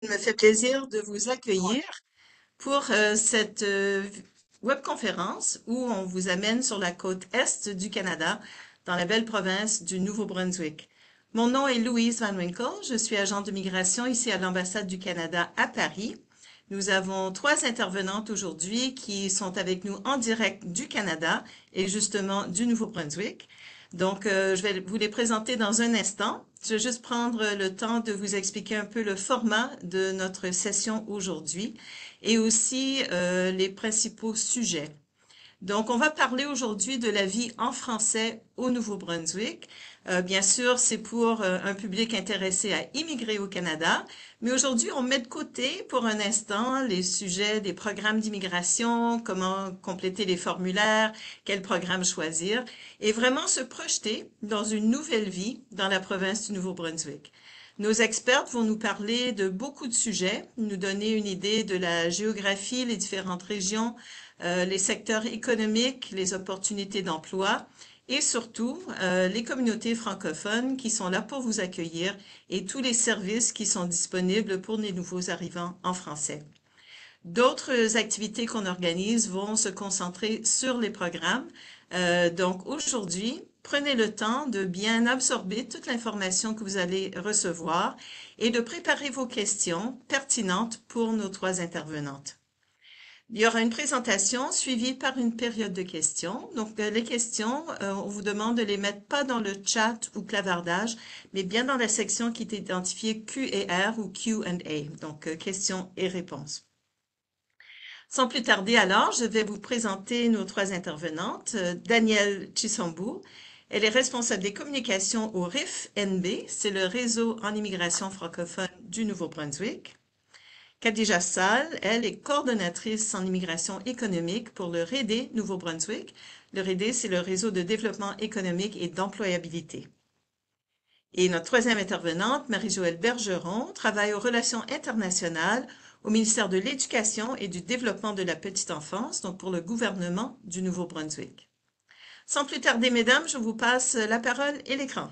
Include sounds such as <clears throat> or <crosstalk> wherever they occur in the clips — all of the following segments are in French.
Il me fait plaisir de vous accueillir pour euh, cette euh, webconférence où on vous amène sur la côte est du Canada, dans la belle province du Nouveau-Brunswick. Mon nom est Louise Van Winkle, je suis agente de migration ici à l'ambassade du Canada à Paris. Nous avons trois intervenantes aujourd'hui qui sont avec nous en direct du Canada et justement du Nouveau-Brunswick. Donc, euh, je vais vous les présenter dans un instant. Je vais juste prendre le temps de vous expliquer un peu le format de notre session aujourd'hui et aussi euh, les principaux sujets. Donc, on va parler aujourd'hui de la vie en français au Nouveau-Brunswick. Euh, bien sûr, c'est pour euh, un public intéressé à immigrer au Canada, mais aujourd'hui, on met de côté pour un instant les sujets des programmes d'immigration, comment compléter les formulaires, quel programme choisir, et vraiment se projeter dans une nouvelle vie dans la province du Nouveau-Brunswick. Nos expertes vont nous parler de beaucoup de sujets, nous donner une idée de la géographie, les différentes régions, euh, les secteurs économiques, les opportunités d'emploi et surtout euh, les communautés francophones qui sont là pour vous accueillir et tous les services qui sont disponibles pour les nouveaux arrivants en français. D'autres activités qu'on organise vont se concentrer sur les programmes. Euh, donc aujourd'hui, prenez le temps de bien absorber toute l'information que vous allez recevoir et de préparer vos questions pertinentes pour nos trois intervenantes. Il y aura une présentation suivie par une période de questions. Donc, euh, les questions, euh, on vous demande de les mettre pas dans le chat ou clavardage, mais bien dans la section qui est identifiée Q et R ou Q&A. Donc, euh, questions et réponses. Sans plus tarder alors, je vais vous présenter nos trois intervenantes. Danielle Chisombu, elle est responsable des communications au RIF-NB, c'est le réseau en immigration francophone du Nouveau-Brunswick. Khadija Sall, elle est coordonnatrice en immigration économique pour le REDE Nouveau-Brunswick. Le REDE, c'est le réseau de développement économique et d'employabilité. Et notre troisième intervenante, Marie-Joëlle Bergeron, travaille aux relations internationales au ministère de l'Éducation et du Développement de la petite enfance, donc pour le gouvernement du Nouveau-Brunswick. Sans plus tarder, mesdames, je vous passe la parole et l'écran.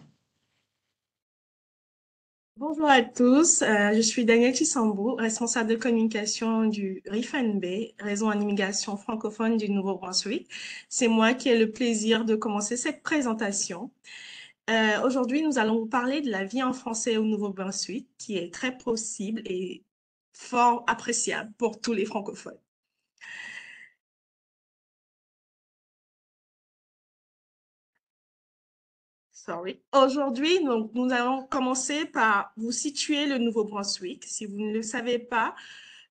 Bonjour à tous, euh, je suis Danielle Chissambo, responsable de communication du RIFNB, Réseau en immigration francophone du Nouveau-Brunswick. C'est moi qui ai le plaisir de commencer cette présentation. Euh, Aujourd'hui, nous allons vous parler de la vie en français au Nouveau-Brunswick, qui est très possible et fort appréciable pour tous les francophones. Aujourd'hui, nous allons commencer par vous situer le Nouveau-Brunswick. Si vous ne le savez pas,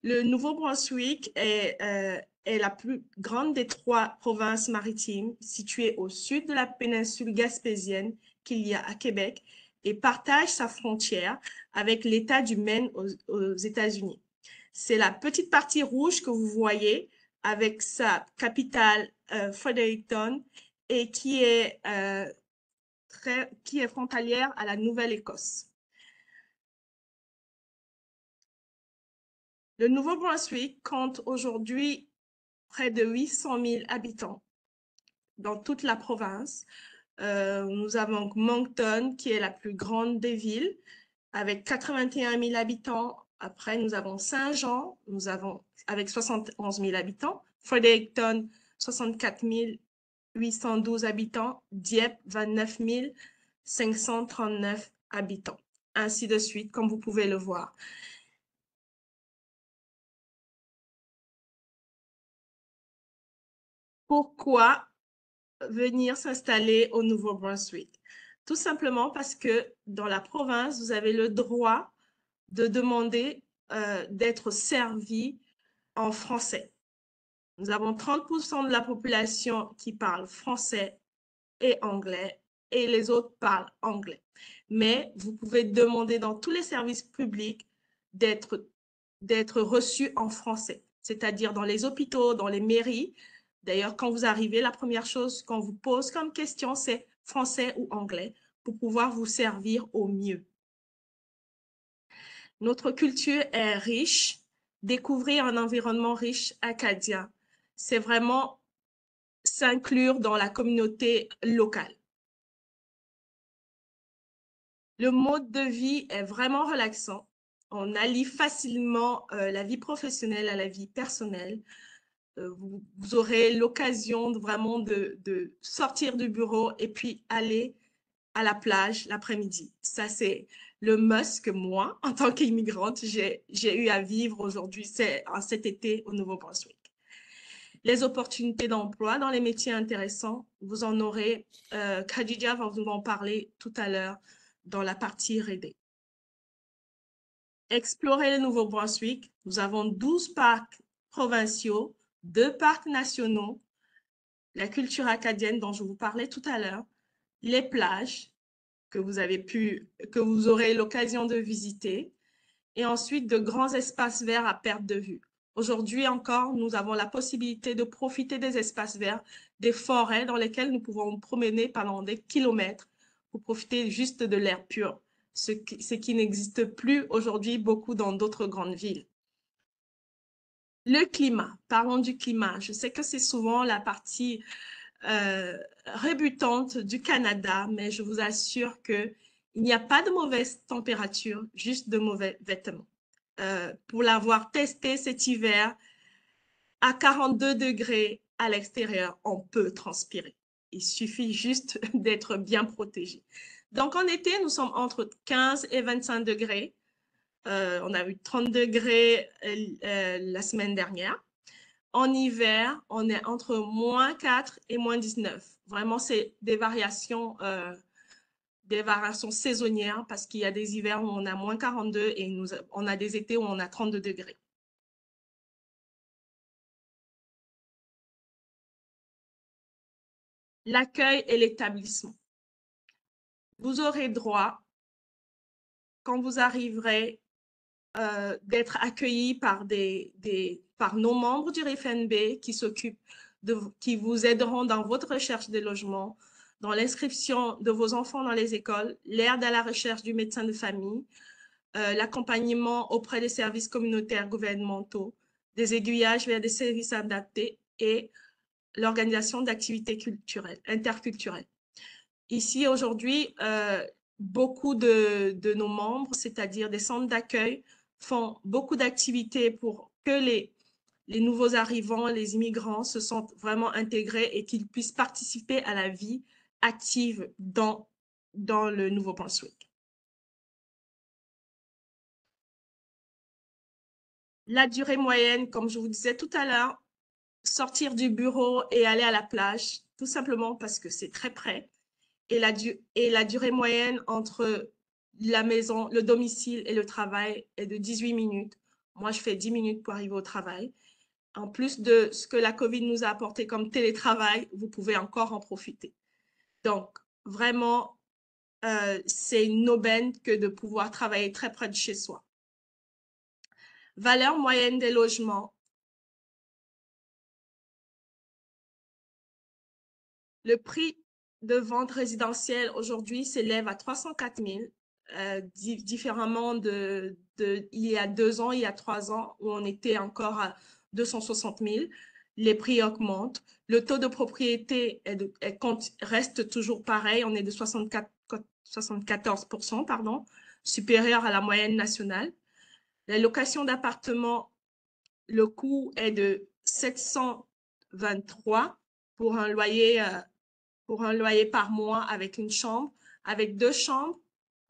le Nouveau-Brunswick est, euh, la plus grande des trois provinces maritimes situées au sud de la péninsule gaspésienne qu'il y a à Québec et partage sa frontière avec l'État du Maine aux, États-Unis. C'est la petite partie rouge que vous voyez avec sa capitale euh, Fredericton et qui est euh, qui est frontalière à la Nouvelle-Écosse. Le Nouveau-Brunswick compte aujourd'hui près de 800 000 habitants dans toute la province. Euh, nous avons Moncton, qui est la plus grande des villes, avec 81 000 habitants. Après, nous avons Saint-Jean, avec 71 000 habitants. Fredericton, 64 000 812 habitants, Dieppe 29 539 habitants, ainsi de suite, comme vous pouvez le voir. Pourquoi venir s'installer au Nouveau-Brunswick? Tout simplement parce que dans la province, vous avez le droit de demander euh, d'être servi en français. Nous avons 30% de la population qui parle français et anglais et les autres parlent anglais. Mais vous pouvez demander dans tous les services publics d'être reçu en français, c'est-à-dire dans les hôpitaux, dans les mairies. D'ailleurs, quand vous arrivez, la première chose qu'on vous pose comme question, c'est français ou anglais pour pouvoir vous servir au mieux. Notre culture est riche. Découvrir un environnement riche acadien c'est vraiment s'inclure dans la communauté locale. Le mode de vie est vraiment relaxant. on allie facilement la vie professionnelle à la vie personnelle. Vous, vous, aurez l'occasion vraiment de, sortir du bureau et puis aller à la plage l'après-midi. Ça, c'est le must que moi, en tant qu'immigrante, j'ai eu à vivre aujourd'hui, cet été au Nouveau-Brunswick. Les opportunités d'emploi dans les métiers intéressants, vous en aurez, euh, Khadija va vous en parler tout à l'heure dans la partie R&D. Explorer le Nouveau-Brunswick, nous avons 12 parcs provinciaux, deux parcs nationaux, la culture acadienne dont je vous parlais tout à l'heure, les plages que vous aurez l'occasion de visiter, et ensuite de grands espaces verts à perte de vue. Aujourd'hui encore, nous avons la possibilité de profiter des espaces verts, des forêts dans lesquelles nous pouvons nous promener pendant des kilomètres pour profiter juste de l'air pur, ce qui, n'existe plus aujourd'hui beaucoup dans d'autres grandes villes. Le climat, parlons du climat. Je sais que c'est souvent la partie euh, rebutante du Canada, mais je vous assure qu'il n'y a pas de mauvaise température, juste de mauvais vêtements. Euh, pour l'avoir testé cet hiver, à 42 degrés à l'extérieur, on peut transpirer. Il suffit juste <laughs> d'être bien protégé. Donc, en été, nous sommes entre 15 et 25 degrés. Euh, on a eu 30 degrés la semaine dernière. En hiver, on est entre moins 4 et moins 19. Vraiment, c'est des variations, euh, des variations saisonnières parce qu'il y a des hivers où on a moins 42 et nous, on a des étés où on a 32 degrés. L'accueil et l'établissement. Vous aurez droit, quand vous arriverez, euh, d'être accueilli par des, par nos membres du RFNB qui s'occupent qui vous aideront dans votre recherche de logement, dans l'inscription de vos enfants dans les écoles, l'aide à la recherche du médecin de famille, euh, l'accompagnement auprès des services communautaires gouvernementaux, des aiguillages vers des services adaptés et l'organisation d'activités culturelles, interculturelles. Ici, aujourd'hui, euh, beaucoup de, de, nos membres, c'est-à-dire des centres d'accueil, font beaucoup d'activités pour que les les nouveaux arrivants, les immigrants se sentent vraiment intégrés et qu'ils puissent participer à la vie active dans, dans le Nouveau-Brunswick. La durée moyenne, comme je vous disais tout à l'heure, sortir du bureau et aller à la plage, tout simplement parce que c'est très près. Et la, et la durée moyenne entre la maison, le domicile et le travail est de 18 minutes. Moi, je fais 10 minutes pour arriver au travail en plus de ce que la COVID nous a apporté comme télétravail, vous pouvez encore en profiter. Donc, vraiment, euh, c'est une aubaine que de pouvoir travailler très près de chez soi. Valeur moyenne des logements. Le prix de vente résidentielle aujourd'hui s'élève à 304 000, euh, différemment de, de, il y a deux ans, il y a trois ans, où on était encore à 260 000. Les prix augmentent. Le taux de propriété reste toujours pareil. On est de 64, 74 pardon, supérieur à la moyenne nationale. La location d'appartement, le coût est de 723 pour un loyer, euh, pour un loyer par mois avec une chambre. Avec deux chambres,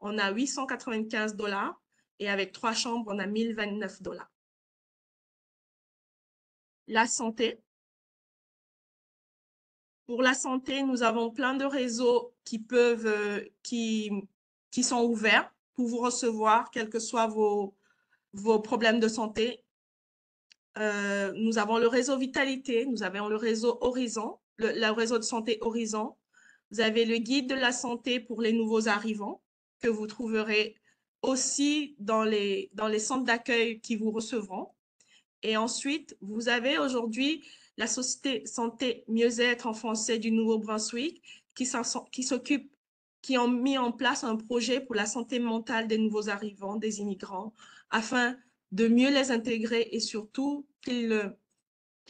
on a 895 dollars et avec trois chambres, on a 1029 dollars la santé. Pour la santé, nous avons plein de réseaux qui peuvent, euh, qui, sont ouverts pour vous recevoir, quels que soient vos, problèmes de santé. Euh, nous avons le réseau Vitalité, nous avons le réseau Horizon, le, réseau de santé Horizon. Vous avez le guide de la santé pour les nouveaux arrivants que vous trouverez aussi dans les centres d'accueil qui vous recevront. Et ensuite, vous avez aujourd'hui la Société Santé Mieux-être en français du Nouveau-Brunswick qui s'occupe, qui ont mis en place un projet pour la santé mentale des nouveaux arrivants, des immigrants, afin de mieux les intégrer et surtout qu'ils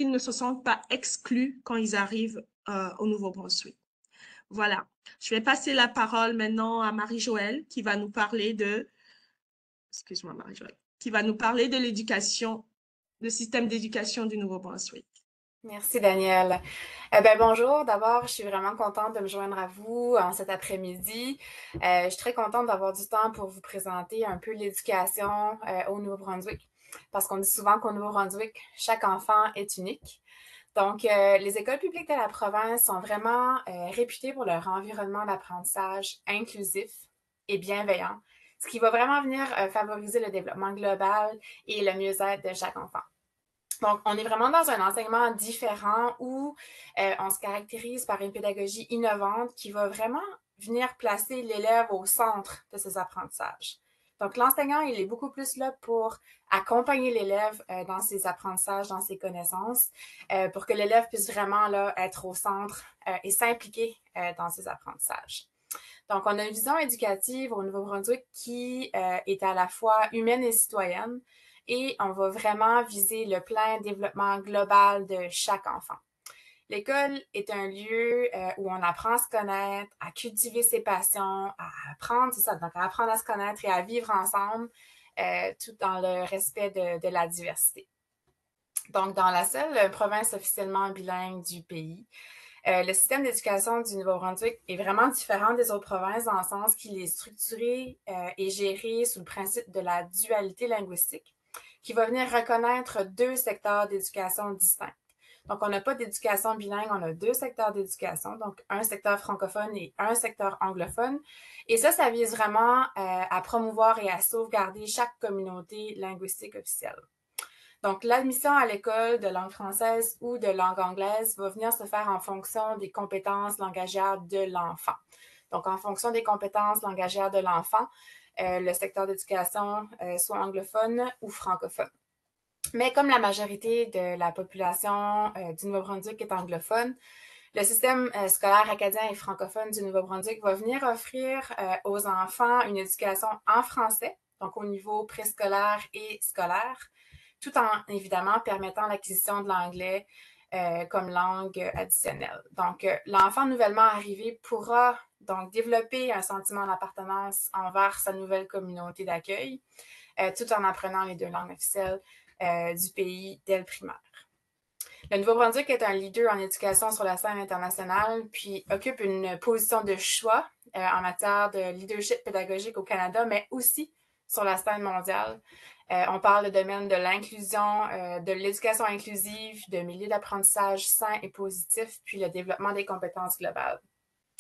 ne se sentent pas exclus quand ils arrivent euh, au Nouveau-Brunswick. Voilà. Je vais passer la parole maintenant à Marie-Joëlle qui va nous parler de excuse-moi Marie-Joëlle, qui va nous parler de l'éducation, le système d'éducation du Nouveau-Brunswick. Merci Daniel. Eh ben, bonjour, d'abord, je suis vraiment contente de me joindre à vous cet après-midi. Euh, je suis très contente d'avoir du temps pour vous présenter un peu l'éducation euh, au Nouveau-Brunswick, parce qu'on dit souvent qu'au Nouveau-Brunswick, chaque enfant est unique. Donc, euh, les écoles publiques de la province sont vraiment réputées pour leur environnement d'apprentissage inclusif et bienveillant, ce qui va vraiment venir favoriser le développement global et le mieux-être de chaque enfant. Donc, on est vraiment dans un enseignement différent où euh, on se caractérise par une pédagogie innovante qui va vraiment venir placer l'élève au centre de ses apprentissages. Donc, l'enseignant, il est beaucoup plus là pour accompagner l'élève euh, dans ses apprentissages, dans ses connaissances, euh, pour que l'élève puisse vraiment là, être au centre et s'impliquer dans ses apprentissages. Donc, on a une vision éducative au Nouveau-Brunswick qui est à la fois humaine et citoyenne et on va vraiment viser le plein développement global de chaque enfant. L'école est un lieu euh, où on apprend à se connaître, à cultiver ses passions, à apprendre, c'est ça, donc à apprendre à se connaître et à vivre ensemble, euh, tout dans le respect de, la diversité. Donc, dans la seule province officiellement bilingue du pays, euh, le système d'éducation du Nouveau-Brunswick est vraiment différent des autres provinces dans le sens qu'il est structuré et géré sous le principe de la dualité linguistique qui va venir reconnaître deux secteurs d'éducation distincts. Donc, on n'a pas d'éducation bilingue, on a deux secteurs d'éducation, donc un secteur francophone et un secteur anglophone. Et ça, ça vise vraiment euh, à promouvoir et à sauvegarder chaque communauté linguistique officielle. Donc, l'admission à l'école de langue française ou de langue anglaise va venir se faire en fonction des compétences langagières de l'enfant. Donc, en fonction des compétences langagières de l'enfant, euh, le secteur d'éducation euh, soit anglophone ou francophone. Mais comme la majorité de la population euh, du Nouveau-Brunswick est anglophone, le système scolaire acadien et francophone du Nouveau-Brunswick va venir offrir aux enfants une éducation en français, donc au niveau préscolaire et scolaire, tout en évidemment permettant l'acquisition de l'anglais comme langue additionnelle. Donc, l'enfant nouvellement arrivé pourra donc, développer un sentiment d'appartenance envers sa nouvelle communauté d'accueil, euh, tout en apprenant les deux langues officielles euh, du pays dès le primaire. Le Nouveau-Brunswick est un leader en éducation sur la scène internationale, puis occupe une position de choix euh, en matière de leadership pédagogique au Canada, mais aussi sur la scène mondiale. On parle de domaine de l'inclusion, de l'éducation inclusive, de milieux d'apprentissage sains et positifs, puis le développement des compétences globales.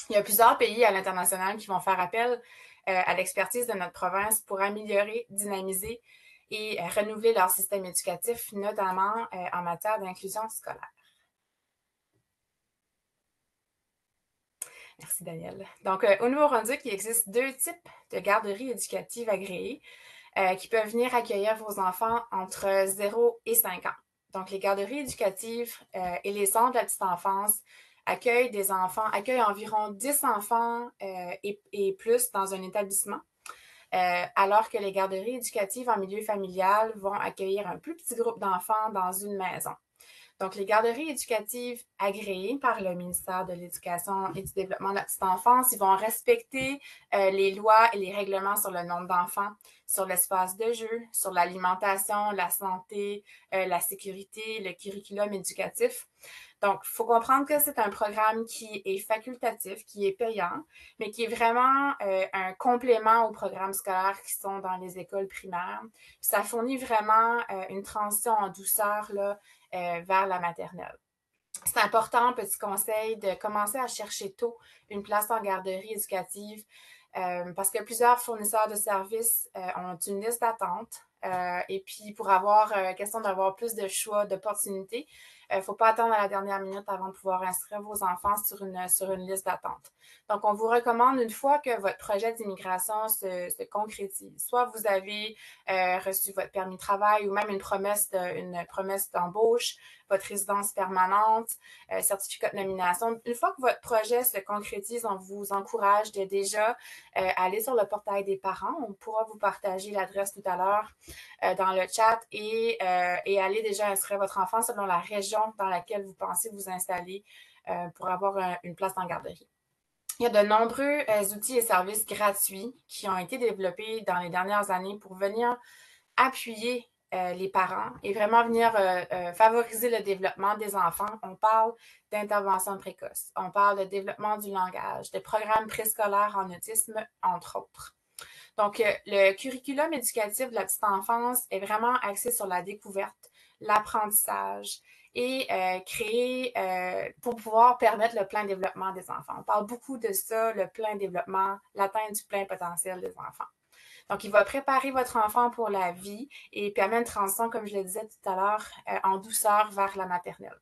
Il y a plusieurs pays à l'international qui vont faire appel euh, à l'expertise de notre province pour améliorer, dynamiser et euh, renouveler leur système éducatif, notamment euh, en matière d'inclusion scolaire. Merci Daniel. Donc, au Nouveau-Brunswick, il existe deux types de garderies éducatives agréées qui peuvent venir accueillir vos enfants entre 0 et 5 ans. Donc, les garderies éducatives et les centres de la petite enfance accueille des enfants, accueille environ 10 enfants euh, et, plus dans un établissement, euh, alors que les garderies éducatives en milieu familial vont accueillir un plus petit groupe d'enfants dans une maison. Donc, les garderies éducatives agréées par le ministère de l'Éducation et du Développement de la petite enfance, ils vont respecter euh, les lois et les règlements sur le nombre d'enfants, sur l'espace de jeu, sur l'alimentation, la santé, la sécurité, le curriculum éducatif. Donc, il faut comprendre que c'est un programme qui est facultatif, qui est payant, mais qui est vraiment euh, un complément aux programmes scolaires qui sont dans les écoles primaires. ça fournit vraiment euh, une transition en douceur là, euh, vers la maternelle. C'est important, petit conseil, de commencer à chercher tôt une place en garderie éducative parce que plusieurs fournisseurs de services ont une liste d'attente. et puis, pour avoir question d'avoir plus de choix, d'opportunités, il ne faut pas attendre à la dernière minute avant de pouvoir inscrire vos enfants sur une, sur une liste d'attente. Donc, on vous recommande, une fois que votre projet d'immigration se, se, concrétise, soit vous avez euh, reçu votre permis de travail ou même une promesse promesse d'embauche, votre résidence permanente, euh, certificat de nomination. Une fois que votre projet se concrétise, on vous encourage de déjà euh, aller sur le portail des parents. On pourra vous partager l'adresse tout à l'heure dans le chat et, et aller déjà inscrire votre enfant selon la région dans laquelle vous pensez vous installer pour avoir une place en garderie. Il y a de nombreux outils et services gratuits qui ont été développés dans les dernières années pour venir appuyer les parents et vraiment venir favoriser le développement des enfants. On parle d'intervention précoce, on parle de développement du langage, de programmes préscolaires en autisme, entre autres. Donc, le curriculum éducatif de la petite enfance est vraiment axé sur la découverte, l'apprentissage et euh, créer euh, pour pouvoir permettre le plein développement des enfants. On parle beaucoup de ça, le plein développement, l'atteinte du plein potentiel des enfants. Donc, il va préparer votre enfant pour la vie et permettre une transition, comme je le disais tout à l'heure, euh, en douceur vers la maternelle.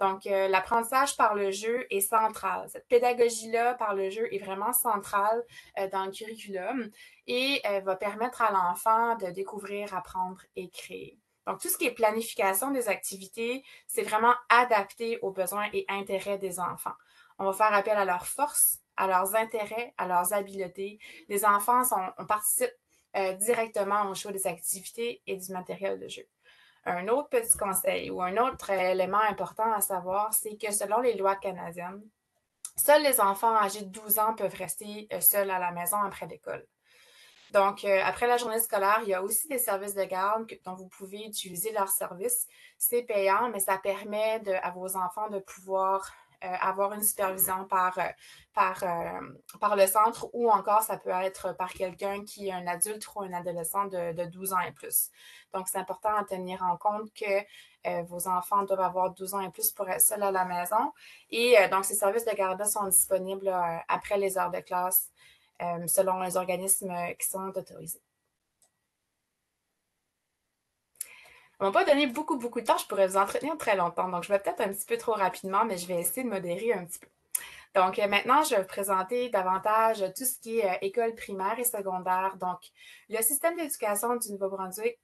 Donc, l'apprentissage par le jeu est central. Cette pédagogie-là par le jeu est vraiment centrale dans le curriculum et va permettre à l'enfant de découvrir, apprendre et créer. Donc, tout ce qui est planification des activités, c'est vraiment adapté aux besoins et intérêts des enfants. On va faire appel à leurs forces, à leurs intérêts, à leurs habiletés. Les enfants sont, on participe euh, directement au choix des activités et du matériel de jeu. Un autre petit conseil ou un autre élément important à savoir, c'est que selon les lois canadiennes, seuls les enfants âgés de 12 ans peuvent rester euh, seuls à la maison après l'école. Donc, euh, après la journée scolaire, il y a aussi des services de garde dont vous pouvez utiliser leurs services. C'est payant, mais ça permet à vos enfants de pouvoir euh, avoir une supervision par, euh, par, par le centre ou encore ça peut être par quelqu'un qui est un adulte ou un adolescent de, de 12 ans et plus. Donc, c'est important à tenir en compte que vos enfants doivent avoir 12 ans et plus pour être seuls à la maison. Et donc, ces services de garde sont disponibles après les heures de classe selon les organismes qui sont autorisés. On m'a pas donné beaucoup, beaucoup de temps. Je pourrais vous entretenir très longtemps. Donc, je vais peut-être un petit peu trop rapidement, mais je vais essayer de modérer un petit peu. Donc, euh, maintenant, je vais vous présenter davantage tout ce qui est euh, école primaire et secondaire. Donc, le système d'éducation du Nouveau-Brunswick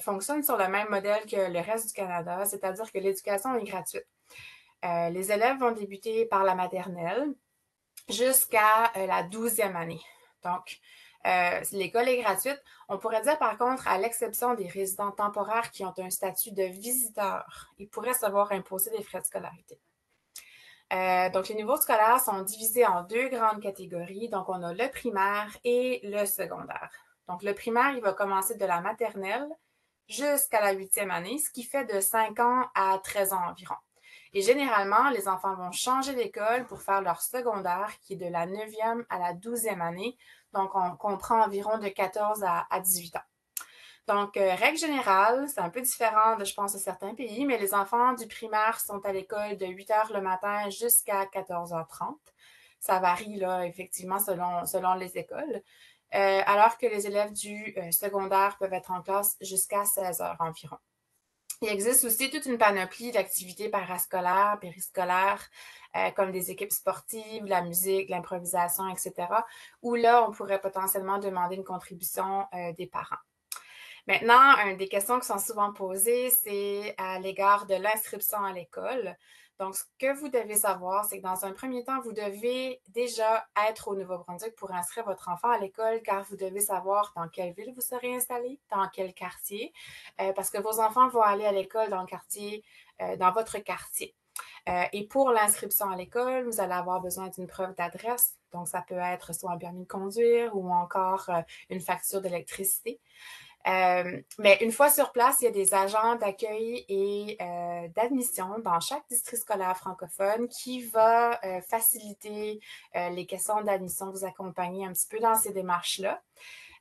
fonctionne sur le même modèle que le reste du Canada, c'est-à-dire que l'éducation est gratuite. les élèves vont débuter par la maternelle, jusqu'à euh, la douzième année. Donc, euh, l'école est gratuite. On pourrait dire par contre, à l'exception des résidents temporaires qui ont un statut de visiteur, ils pourraient se voir imposer des frais de scolarité. Euh, donc, les niveaux scolaires sont divisés en deux grandes catégories. Donc, on a le primaire et le secondaire. Donc, le primaire, il va commencer de la maternelle jusqu'à la huitième année, ce qui fait de 5 ans à 13 ans environ. Et généralement, les enfants vont changer d'école pour faire leur secondaire, qui est de la 9e à la 12e année. Donc, on comprend environ de 14 à, 18 ans. Donc, euh, règle générale, c'est un peu différent de, je pense, de certains pays, mais les enfants du primaire sont à l'école de 8 h le matin jusqu'à 14h30. Ça varie, là, effectivement, selon, selon les écoles. Euh, alors que les élèves du euh, secondaire peuvent être en classe jusqu'à 16 h environ. Il existe aussi toute une panoplie d'activités parascolaires, périscolaires, euh, comme des équipes sportives, la musique, l'improvisation, etc., où là, on pourrait potentiellement demander une contribution euh, des parents. Maintenant, une des questions qui sont souvent posées, c'est à l'égard de l'inscription à l'école. Donc, ce que vous devez savoir, c'est que dans un premier temps, vous devez déjà être au Nouveau-Brunswick pour inscrire votre enfant à l'école, car vous devez savoir dans quelle ville vous serez installé, dans quel quartier, euh, parce que vos enfants vont aller à l'école dans le quartier, euh, dans votre quartier. Euh, et pour l'inscription à l'école, vous allez avoir besoin d'une preuve d'adresse. Donc, ça peut être soit un permis de conduire ou encore une facture d'électricité. Euh, mais une fois sur place, il y a des agents d'accueil et euh, d'admission dans chaque district scolaire francophone qui va euh, faciliter les questions d'admission, vous accompagner un petit peu dans ces démarches-là.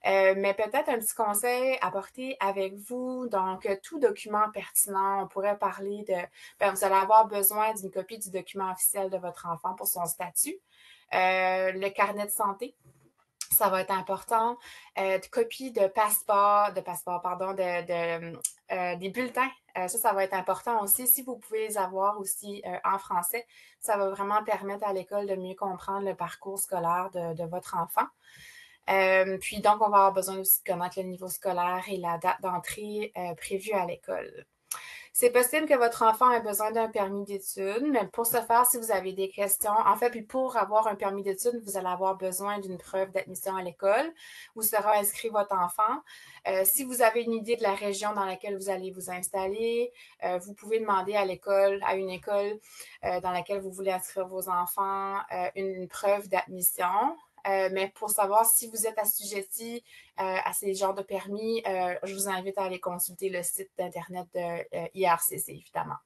mais peut-être un petit conseil à porter avec vous. Donc, tout document pertinent, on pourrait parler de, ben, vous allez avoir besoin d'une copie du document officiel de votre enfant pour son statut, le carnet de santé, ça va être important. Euh, de copies de passeport, de passeport, pardon, de, euh, des bulletins. Euh, ça, ça va être important aussi. Si vous pouvez les avoir aussi en français, ça va vraiment permettre à l'école de mieux comprendre le parcours scolaire de, votre enfant. puis donc, on va avoir besoin aussi de connaître le niveau scolaire et la date d'entrée prévue à l'école. C'est possible que votre enfant ait besoin d'un permis d'études, mais pour ce faire, si vous avez des questions, en fait, puis pour avoir un permis d'études, vous allez avoir besoin d'une preuve d'admission à l'école où sera inscrit votre enfant. Euh, si vous avez une idée de la région dans laquelle vous allez vous installer, euh, vous pouvez demander à l'école, à une école euh, dans laquelle vous voulez inscrire vos enfants, une preuve d'admission. Euh, mais pour savoir si vous êtes assujetti euh, à ces genres de permis, euh, je vous invite à aller consulter le site d'Internet de IRCC, évidemment.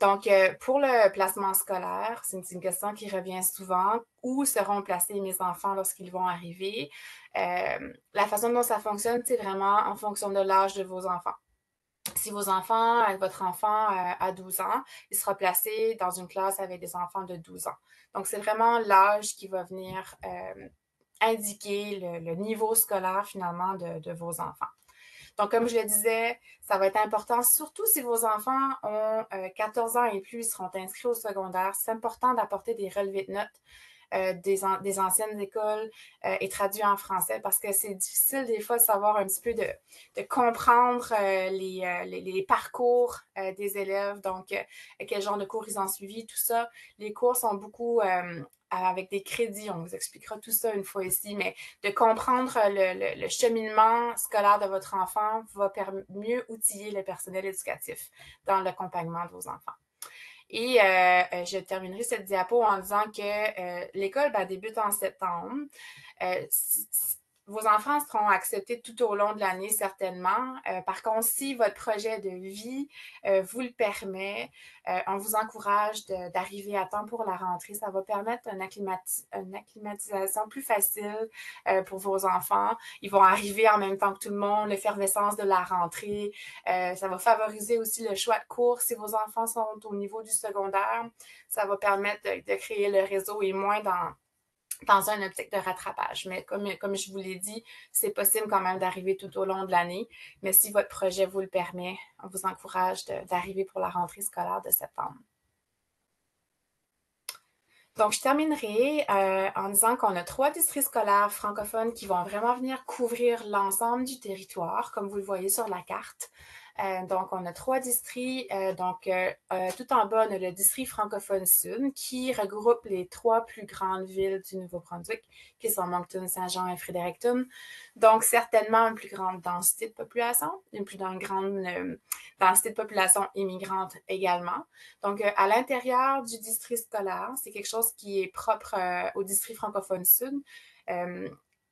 Donc, pour le placement scolaire, c'est une, question qui revient souvent. Où seront placés mes enfants lorsqu'ils vont arriver? la façon dont ça fonctionne, c'est vraiment en fonction de l'âge de vos enfants. Si vos enfants, votre enfant a 12 ans, il sera placé dans une classe avec des enfants de 12 ans. Donc, c'est vraiment l'âge qui va venir euh, indiquer le, niveau scolaire finalement de, vos enfants. Donc, comme je le disais, ça va être important, surtout si vos enfants ont 14 euh, ans et plus, ils seront inscrits au secondaire. C'est important d'apporter des relevés de notes euh, des, anciennes écoles euh, et traduit en français parce que c'est difficile des fois de savoir un petit peu de, comprendre euh, les, parcours des élèves, donc quel genre de cours ils ont suivi, tout ça. Les cours sont beaucoup avec des crédits. On vous expliquera tout ça une fois ici, mais de comprendre le, le cheminement scolaire de votre enfant va mieux outiller le personnel éducatif dans l'accompagnement de vos enfants. Et euh, euh, je terminerai cette diapo en disant que euh, l'école ben, débute en septembre vos enfants seront acceptés tout au long de l'année, certainement. Euh, par contre, si votre projet de vie euh, vous le permet, euh, on vous encourage d'arriver à temps pour la rentrée. Ça va permettre une, acclimatisation plus facile pour vos enfants. Ils vont arriver en même temps que tout le monde, l'effervescence de la rentrée. ça va favoriser aussi le choix de cours si vos enfants sont au niveau du secondaire. Ça va permettre de créer le réseau et moins dans dans un optique de rattrapage. Mais comme, comme je vous l'ai dit, c'est possible quand même d'arriver tout au long de l'année. Mais si votre projet vous le permet, on vous encourage d'arriver pour la rentrée scolaire de septembre. Donc, je terminerai euh, en disant qu'on a trois districts scolaires francophones qui vont vraiment venir couvrir l'ensemble du territoire, comme vous le voyez sur la carte. Euh, donc, on a trois districts. Euh, donc, euh, tout en bas, on a le district francophone sud qui regroupe les trois plus grandes villes du Nouveau-Brunswick, qui sont Moncton, Saint-Jean et Fredericton. Donc, certainement une plus grande densité de population, une plus grande densité de population immigrante également. Donc, à l'intérieur du district scolaire, c'est quelque chose qui est propre au district francophone sud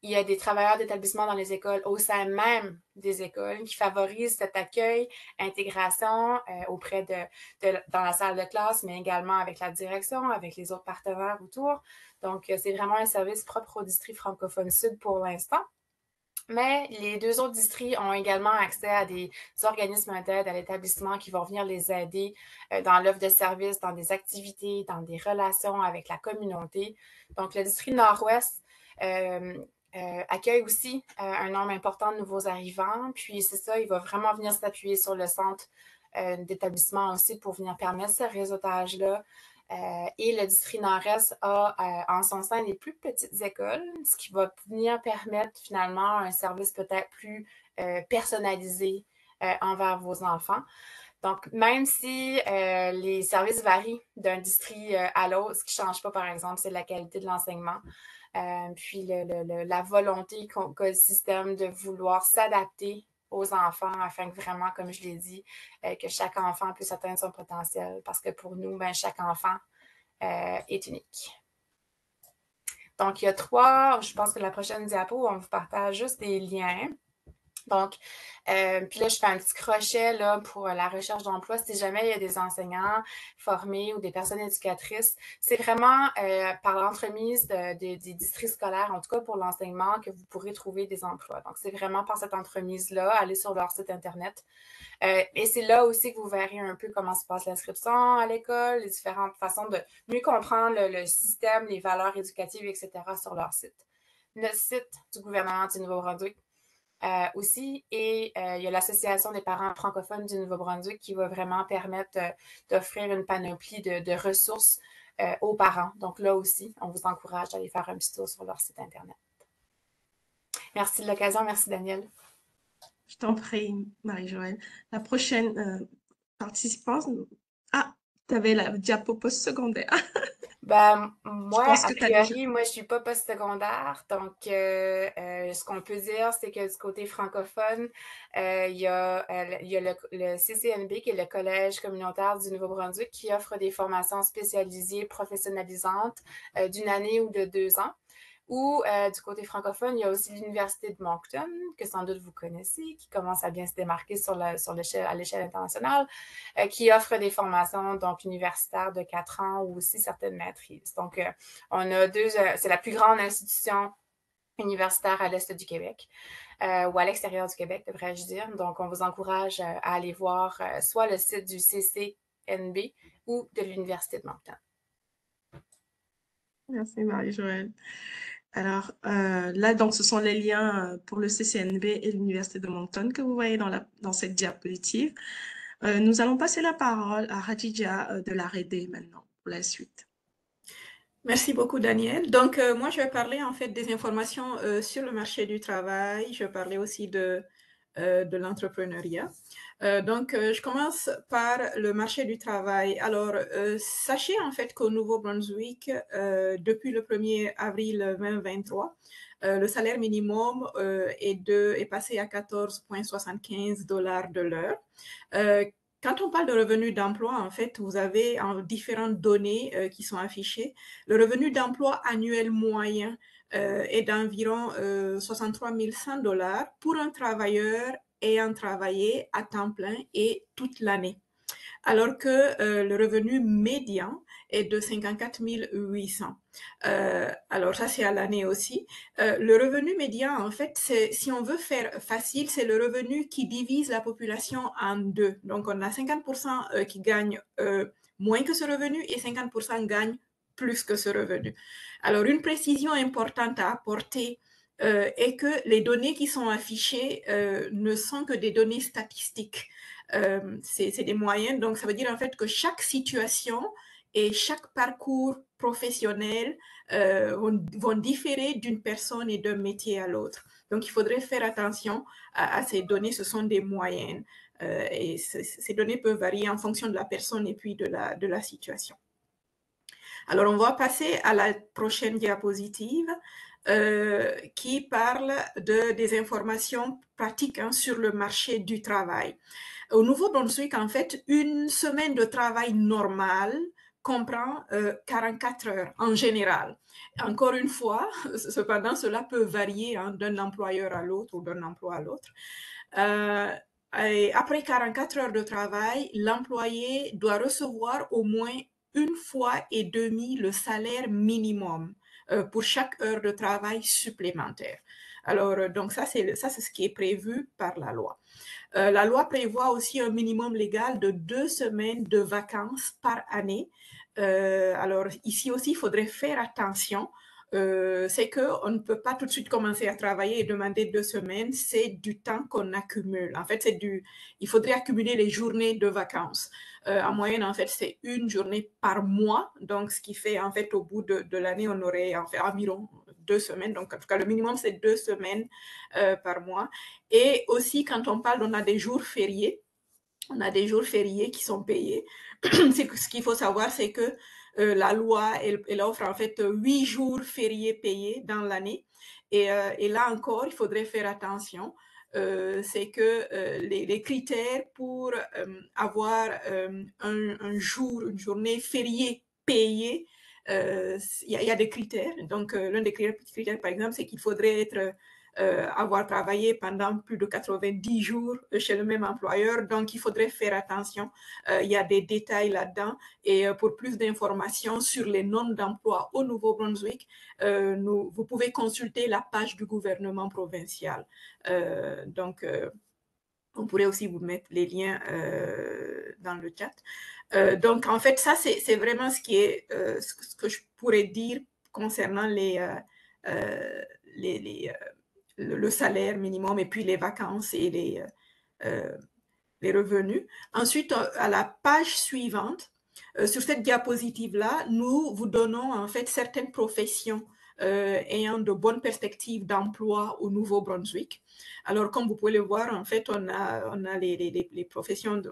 il y a des travailleurs d'établissement dans les écoles au sein même des écoles qui favorisent cet accueil, intégration euh, auprès de, dans la salle de classe, mais également avec la direction, avec les autres partenaires autour. Donc, euh, c'est vraiment un service propre au district francophone sud pour l'instant. Mais les deux autres districts ont également accès à des organismes d'aide à l'établissement qui vont venir les aider euh, dans l'offre de services, dans des activités, dans des relations avec la communauté. Donc, le district nord-ouest euh, accueille aussi euh, un nombre important de nouveaux arrivants. Puis c'est ça, il va vraiment venir s'appuyer sur le centre euh, d'établissement aussi pour venir permettre ce réseautage-là. et le district nord-est a en son sein les plus petites écoles, ce qui va venir permettre finalement un service peut-être plus personnalisé envers vos enfants. Donc, même si les services varient d'un district à l'autre, ce qui ne change pas, par exemple, c'est la qualité de l'enseignement. Euh, puis la volonté qu'a le système de vouloir s'adapter aux enfants afin que vraiment, comme je l'ai dit, euh, que chaque enfant puisse atteindre son potentiel. Parce que pour nous, ben, chaque enfant euh, est unique. Donc, il y a trois, je pense que la prochaine diapo, on vous partage juste des liens. Donc, euh, puis là, je fais un petit crochet là, pour la recherche d'emploi. Si jamais il y a des enseignants formés ou des personnes éducatrices, c'est vraiment euh, par l'entremise des districts scolaires, en tout cas pour l'enseignement, que vous pourrez trouver des emplois. Donc, c'est vraiment par cette entremise-là, aller sur leur site Internet. Euh, et c'est là aussi que vous verrez un peu comment se passe l'inscription à l'école, les différentes façons de mieux comprendre le, système, les valeurs éducatives, etc. sur leur site. Le site du gouvernement du Nouveau-Brunswick euh, aussi. Et euh, il y a l'Association des parents francophones du Nouveau-Brunswick qui va vraiment permettre euh, d'offrir une panoplie de, ressources aux parents. Donc là aussi, on vous encourage d'aller faire un petit tour sur leur site Internet. Merci de l'occasion. Merci, Daniel. Je t'en prie, Marie-Joëlle. La prochaine participants. Ah, tu avais la diapo post-secondaire. <laughs> Ben, moi, a priori, moi, je suis pas post-secondaire. Donc, euh, euh, ce qu'on peut dire, c'est que du côté francophone, euh, il y a, y a le, le CCNB, qui est le Collège communautaire du Nouveau-Brunswick, qui offre des formations spécialisées professionnalisantes d'une année ou de deux ans. Ou euh, du côté francophone, il y a aussi l'Université de Moncton, que sans doute vous connaissez, qui commence à bien se démarquer sur à l'échelle internationale, euh, qui offre des formations donc universitaires de quatre ans ou aussi certaines maîtrises. Donc, euh, on a deux, c'est la plus grande institution universitaire à l'est du Québec, ou à l'extérieur du Québec, devrais-je dire. Donc, on vous encourage à aller voir soit le site du CCNB ou de l'Université de Moncton. Merci Marie-Joëlle. Alors euh, là, donc, ce sont les liens euh, pour le CCNB et l'Université de Moncton que vous voyez dans, cette diapositive. Euh, nous allons passer la parole à Khadija euh, de la RD maintenant pour la suite. Merci beaucoup, Daniel. Donc, moi, je vais parler en fait des informations sur le marché du travail. Je vais parler aussi de, de l'entrepreneuriat. Euh, donc, euh, je commence par le marché du travail. Alors, euh, sachez en fait qu'au Nouveau-Brunswick, euh, depuis le 1er avril 2023, euh, le salaire minimum euh, est, de, est passé à 14,75 dollars de l'heure. Euh, quand on parle de revenu d'emploi, en fait, vous avez en différentes données euh, qui sont affichées. Le revenu d'emploi annuel moyen euh, est d'environ euh, 63 100 dollars pour un travailleur ayant travaillé à temps plein et toute l'année. Alors que euh, le revenu médian est de 54 800. Euh, alors ça, c'est à l'année aussi. Euh, le revenu médian, en fait, si on veut faire facile, c'est le revenu qui divise la population en deux. Donc, on a 50% euh, qui gagnent euh, moins que ce revenu et 50% gagnent plus que ce revenu. Alors, une précision importante à apporter euh, est que les données qui sont affichées euh, ne sont que des données statistiques. Euh, c'est, des moyennes, donc ça veut dire en fait que chaque situation et chaque parcours professionnel vont, différer d'une personne et d'un métier à l'autre. Donc, il faudrait faire attention à, ces données, ce sont des moyennes. Et ces données peuvent varier en fonction de la personne et puis de la situation. Alors, on va passer à la prochaine diapositive euh, qui parle de, des informations pratiques hein, sur le marché du travail. Au Nouveau-Brunswick, en fait, une semaine de travail normale comprend euh, 44 heures en général. Encore une fois, <laughs> cependant, cela peut varier hein, d'un employeur à l'autre ou d'un emploi à l'autre. Euh, après 44 heures de travail, l'employé doit recevoir au moins une fois et demie le salaire minimum euh, pour chaque heure de travail supplémentaire. Alors, euh, donc ça, c'est ça, c'est ce qui est prévu par la loi. Euh, la loi prévoit aussi un minimum légal de deux semaines de vacances par année. Euh, alors, ici aussi, il faudrait faire attention. Euh, c'est qu'on ne peut pas tout de suite commencer à travailler et demander deux semaines. C'est du temps qu'on accumule. En fait, c'est du, il faudrait accumuler les journées de vacances. Euh, en moyenne, en fait, c'est une journée par mois. Donc, ce qui fait, en fait, au bout de, de l'année, on aurait en fait environ deux semaines. Donc, en tout cas, le minimum, c'est deux semaines euh, par mois. Et aussi, quand on parle, on a des jours fériés. On a des jours fériés qui sont payés. <clears throat> ce qu'il faut savoir, c'est que euh, la loi, elle, offre en fait huit jours fériés payés dans l'année. Et, euh, là encore, il faudrait faire attention. Euh, c'est que les, critères pour avoir un, jour, une journée fériée payée, il y, y, a des critères. Donc, l'un des critères, par exemple, c'est qu'il faudrait être euh, avoir travaillé pendant plus de 90 jours chez le même employeur. Donc, il faudrait faire attention. Euh, il y a des détails là-dedans. Et euh, pour plus d'informations sur les normes d'emploi au Nouveau-Brunswick, vous pouvez consulter la page du gouvernement provincial. donc, on pourrait aussi vous mettre les liens dans le chat. donc, en fait, ça, c'est vraiment ce que je pourrais dire concernant les, les le salaire minimum et puis les vacances et les, euh, les revenus. Ensuite, à la page suivante, euh, sur cette diapositive-là, nous vous donnons en fait certaines professions ayant de bonnes perspectives d'emploi au Nouveau-Brunswick. Alors, comme vous pouvez le voir, en fait, on a, les, professions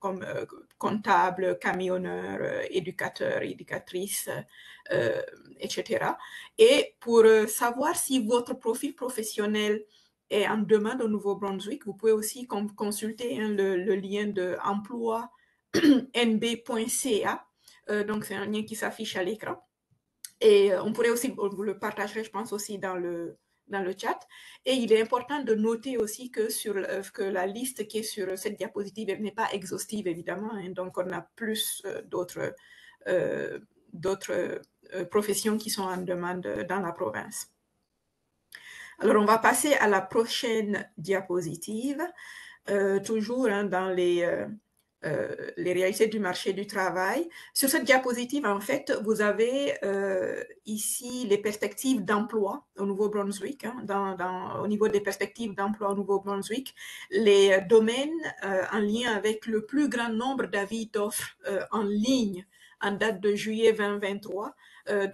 comme euh, comptable, camionneur, euh, éducateur, éducatrice, euh, etc. Et pour savoir si votre profil professionnel est en demande au Nouveau-Brunswick, vous pouvez aussi consulter hein, le, le, lien de emploi <clears throat> nb.ca. donc, c'est un lien qui s'affiche à l'écran. Et on pourrait aussi, vous le partagerez, je pense, aussi dans le, dans le chat. Et il est important de noter aussi que, sur, euh, que la liste qui est sur cette diapositive n'est pas exhaustive, évidemment. Hein. donc, on a plus euh, d'autres euh, professions qui sont en demande dans la province. Alors, on va passer à la prochaine diapositive, toujours hein, dans les euh, les réalités du marché du travail. Sur cette diapositive, en fait, vous avez euh, ici les perspectives d'emploi au Nouveau-Brunswick, hein, au niveau des perspectives d'emploi au Nouveau-Brunswick, les domaines euh, en lien avec le plus grand nombre d'avis d'offres en ligne en date de juillet 2023.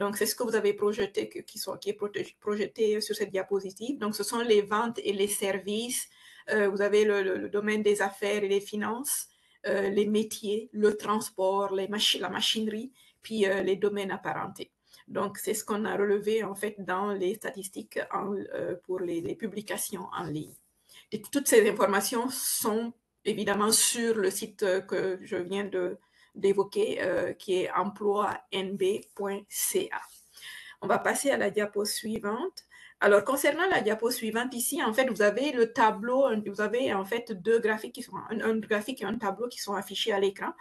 donc, c'est ce que vous avez projeté, qui, est projeté sur cette diapositive. Donc, ce sont les ventes et les services. vous avez le, domaine des affaires et des finances, euh, les métiers, le transport, la machinerie, puis euh, les domaines apparentés. Donc, c'est ce qu'on a relevé en fait dans les statistiques euh, pour les, publications en ligne. Toutes ces informations sont évidemment sur le site que je viens d'évoquer, qui est emploinb.ca. On va passer à la diapo suivante. Alors, concernant la diapo suivante, ici, en fait, vous avez le tableau, vous avez en fait deux graphiques qui sont, un, graphique et un tableau qui sont affichés à l'écran.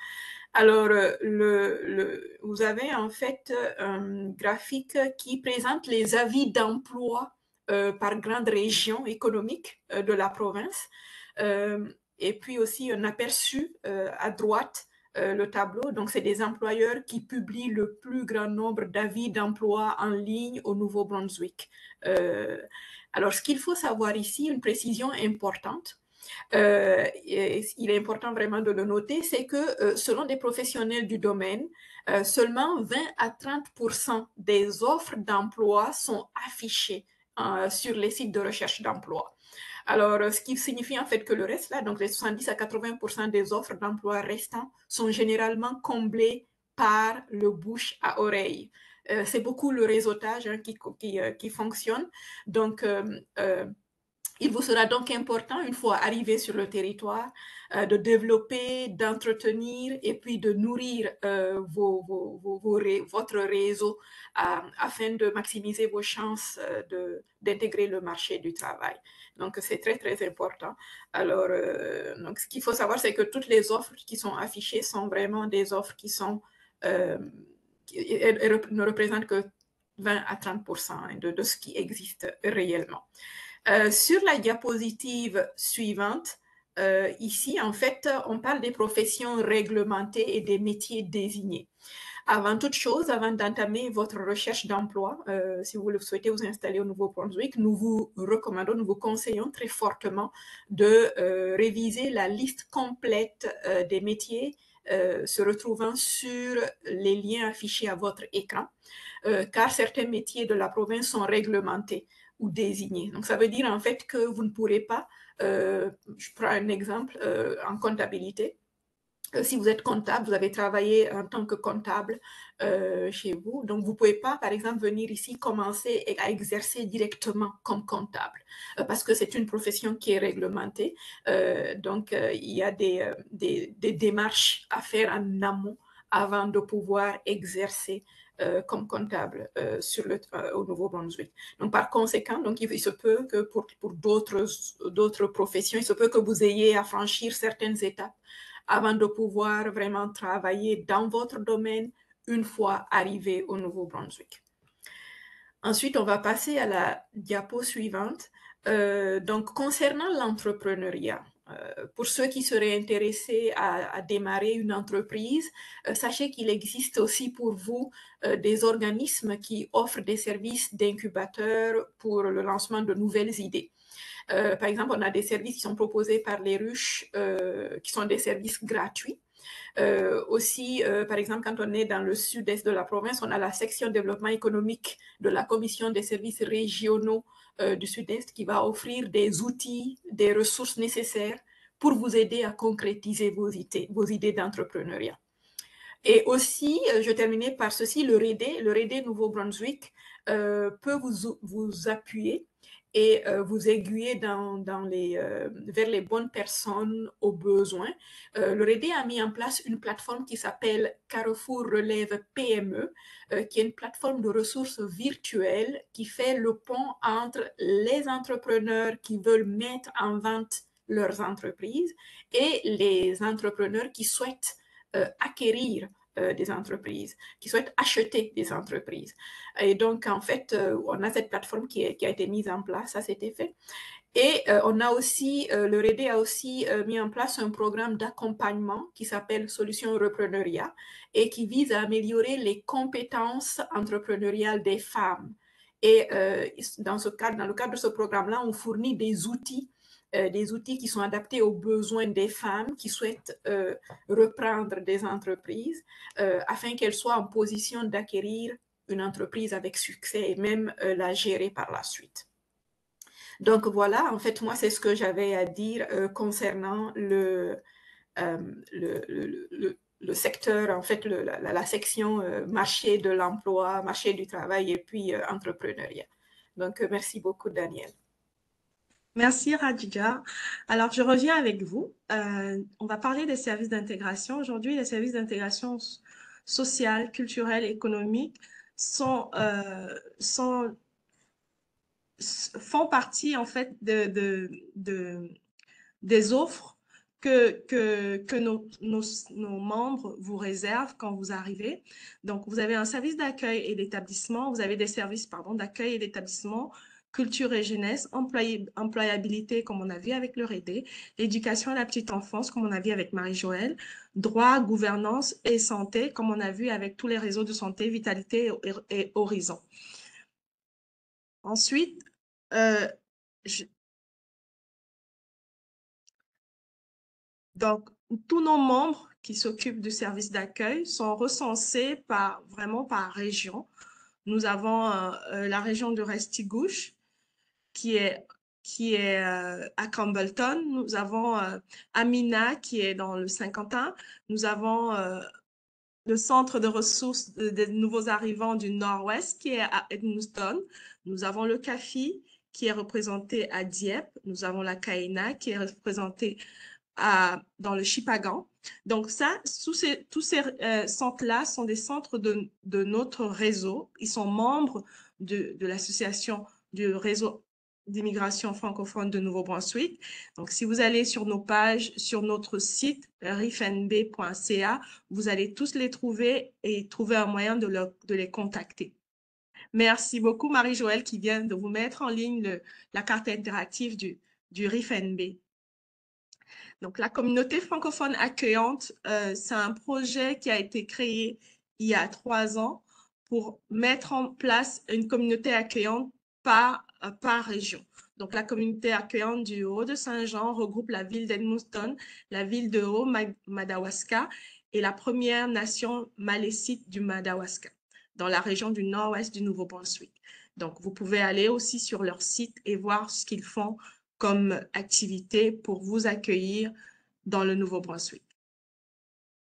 Alors, euh, le, vous avez en fait un graphique qui présente les avis d'emploi euh, par grande région économique euh, de la province. et puis aussi un aperçu à droite euh, le tableau. Donc, c'est des employeurs qui publient le plus grand nombre d'avis d'emploi en ligne au Nouveau-Brunswick. Euh, alors, ce qu'il faut savoir ici, une précision importante, euh, il est important vraiment de le noter, c'est que selon des professionnels du domaine, seulement 20 à 30% des offres d'emploi sont affichées sur les sites de recherche d'emploi. Alors, ce qui signifie en fait que le reste là, donc les 70 à 80% des offres d'emploi restants sont généralement comblées par le bouche à oreille. Euh, c'est beaucoup le réseautage hein, qui, qui, euh, qui, fonctionne. Donc, euh, il vous sera donc important, une fois arrivé sur le territoire, euh, de développer, d'entretenir et puis de nourrir euh, votre réseau euh, afin de maximiser vos chances d'intégrer le marché du travail. Donc, c'est très, très important. Alors, donc, ce qu'il faut savoir, c'est que toutes les offres qui sont affichées sont vraiment des offres qui sont, qui, ne représentent que 20 à 30% de, de ce qui existe réellement. Euh, sur la diapositive suivante, euh, ici, en fait, on parle des professions réglementées et des métiers désignés. Avant toute chose, avant d'entamer votre recherche d'emploi, euh, si vous le souhaitez vous installer au Nouveau-Brunswick, nous vous recommandons, nous vous conseillons très fortement de réviser la liste complète des métiers se retrouvant sur les liens affichés à votre écran, car certains métiers de la province sont réglementés ou désigné. Donc, ça veut dire en fait que vous ne pourrez pas, euh, je prends un exemple euh, en comptabilité, euh, si vous êtes comptable, vous avez travaillé en tant que comptable chez vous, donc vous ne pouvez pas, par exemple, venir ici commencer à exercer directement comme comptable, parce que c'est une profession qui est réglementée. donc, il y a des, des, démarches à faire en amont avant de pouvoir exercer euh, comme comptable euh, sur le, euh, au Nouveau-Brunswick. Donc, par conséquent, donc, il, se peut que pour, pour d'autres professions, il se peut que vous ayez à franchir certaines étapes avant de pouvoir vraiment travailler dans votre domaine une fois arrivé au Nouveau-Brunswick. Ensuite, on va passer à la diapo suivante. donc, concernant l'entrepreneuriat, euh, pour ceux qui seraient intéressés à, démarrer une entreprise, euh, sachez qu'il existe aussi pour vous euh, des organismes qui offrent des services d'incubateur pour le lancement de nouvelles idées. Par exemple, on a des services qui sont proposés par les ruches, qui sont des services gratuits. aussi, par exemple, quand on est dans le sud-est de la province, on a la section développement économique de la Commission des services régionaux du sud-est qui va offrir des outils, des ressources nécessaires pour vous aider à concrétiser vos idées, d'entrepreneuriat. Et aussi, je terminais par ceci, le REDE, le REDE Nouveau-Brunswick peut vous, vous appuyer et euh, vous aiguiller euh, vers les bonnes personnes aux besoins. Euh, le REDE a mis en place une plateforme qui s'appelle Carrefour Relève PME, qui est une plateforme de ressources virtuelles qui fait le pont entre les entrepreneurs qui veulent mettre en vente leurs entreprises et les entrepreneurs qui souhaitent acquérir euh, des entreprises, qui souhaitent acheter des entreprises. Et donc, en fait, euh, on a cette plateforme qui, a été mise en place à cet effet. Et euh, on a aussi, le REDE a aussi mis en place un programme d'accompagnement qui s'appelle Solutions Repreneuriat et qui vise à améliorer les compétences entrepreneuriales des femmes. Et dans, ce cadre, dans le cadre de ce programme-là, on fournit des outils euh, des outils qui sont adaptés aux besoins des femmes qui souhaitent euh, reprendre des entreprises euh, afin qu'elles soient en position d'acquérir une entreprise avec succès et même la gérer par la suite. Donc voilà, en fait, moi, c'est ce que j'avais à dire concernant le, le, le, secteur, en fait, la, la, section marché de l'emploi, marché du travail et puis entrepreneuriat. Donc, merci beaucoup, Daniel. Merci Radija. Alors, je reviens avec vous. Euh, on va parler des services d'intégration. Aujourd'hui, les services d'intégration sociale, culturelle, économique euh, font partie en fait de, de, de des offres que, que, nos, nos, nos, membres vous réservent quand vous arrivez. Donc, vous avez un service d'accueil et d'établissement, vous avez des services d'accueil et d'établissement culture et jeunesse, employabilité, comme on a vu avec le RED, éducation à la petite enfance, comme on a vu avec Marie-Joëlle, droit, gouvernance et santé, comme on a vu avec tous les réseaux de santé, Vitalité et, Horizon. Ensuite, euh, tous nos membres qui s'occupent du service d'accueil sont recensés par, vraiment par région. Nous avons euh, euh, la région de Restigouche, qui est, qui est euh, à Campbellton. Nous avons euh, Amina, qui est dans le Saint-Quentin. Nous avons euh, le centre de ressources des nouveaux arrivants du Nord-Ouest, qui est à Edmundston. Nous avons le CAFI, qui est représenté à Dieppe. Nous avons la CAENA, qui est représentée dans le Chipagan. Donc ça, tous ces centres-là sont des centres de, de, notre réseau. Ils sont membres de, de l'association du réseau d'immigration francophone de Nouveau-Brunswick. Donc, si vous allez sur nos pages, sur notre site rifnb.ca, vous allez tous les trouver et trouver un moyen de, les contacter. Merci beaucoup, Marie-Joëlle, qui vient de vous mettre en ligne la carte interactive du, du RIFNB. Donc, la communauté francophone accueillante, euh, c'est un projet qui a été créé il y a trois ans pour mettre en place une communauté accueillante par par région. Donc, la communauté accueillante du Haut-de-Saint-Jean regroupe la ville d'Edmundston, la ville de Haut-Madawaska et la première nation malécite du Madawaska, dans la région du nord-ouest du Nouveau-Brunswick. Donc, vous pouvez aller aussi sur leur site et voir ce qu'ils font comme activité pour vous accueillir dans le Nouveau-Brunswick.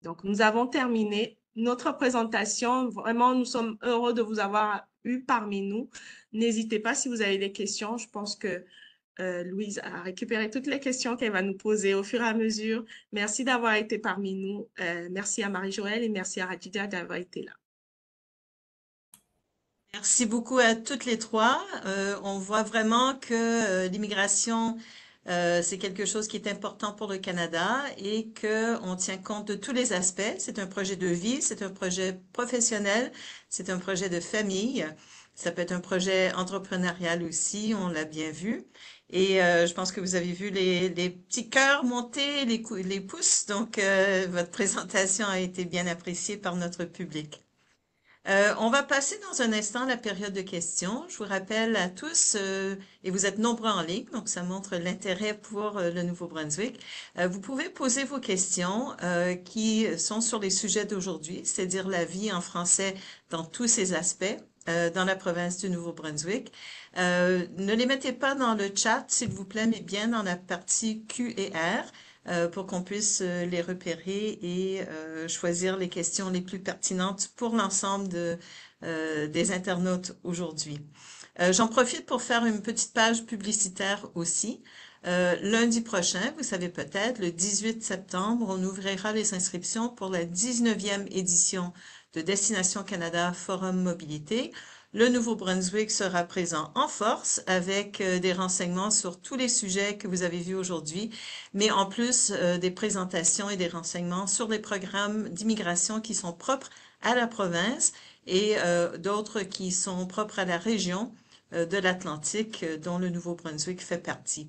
Donc, nous avons terminé notre présentation. Vraiment, nous sommes heureux de vous avoir eu parmi nous. N'hésitez pas si vous avez des questions. Je pense que euh, Louise a récupéré toutes les questions qu'elle va nous poser au fur et à mesure. Merci d'avoir été parmi nous. Euh, merci à Marie-Joëlle et merci à Radida d'avoir été là. Merci beaucoup à toutes les trois. Euh, on voit vraiment que l'immigration euh, c'est quelque chose qui est important pour le Canada et que on tient compte de tous les aspects. C'est un projet de vie, c'est un projet professionnel, c'est un projet de famille. Ça peut être un projet entrepreneurial aussi, on l'a bien vu. Et euh, je pense que vous avez vu les, les petits cœurs monter, les, les pouces. Donc, euh, votre présentation a été bien appréciée par notre public. Euh, on va passer dans un instant la période de questions. Je vous rappelle à tous, euh, et vous êtes nombreux en ligne, donc ça montre l'intérêt pour euh, le Nouveau-Brunswick. vous pouvez poser vos questions qui sont sur les sujets d'aujourd'hui, c'est-à-dire la vie en français dans tous ses aspects dans la province du Nouveau-Brunswick. ne les mettez pas dans le chat, s'il vous plaît, mais bien dans la partie Q et R. Euh, pour qu'on puisse euh, les repérer et euh, choisir les questions les plus pertinentes pour l'ensemble de, des internautes aujourd'hui. J'en profite pour faire une petite page publicitaire aussi. lundi prochain, vous savez peut-être, le 18 septembre, on ouvrira les inscriptions pour la 19e édition de Destination Canada Forum Mobilité. Le Nouveau-Brunswick sera présent en force avec euh, des renseignements sur tous les sujets que vous avez vus aujourd'hui, mais en plus euh, des présentations et des renseignements sur les programmes d'immigration qui sont propres à la province et euh, d'autres qui sont propres à la région de l'Atlantique dont le Nouveau-Brunswick fait partie.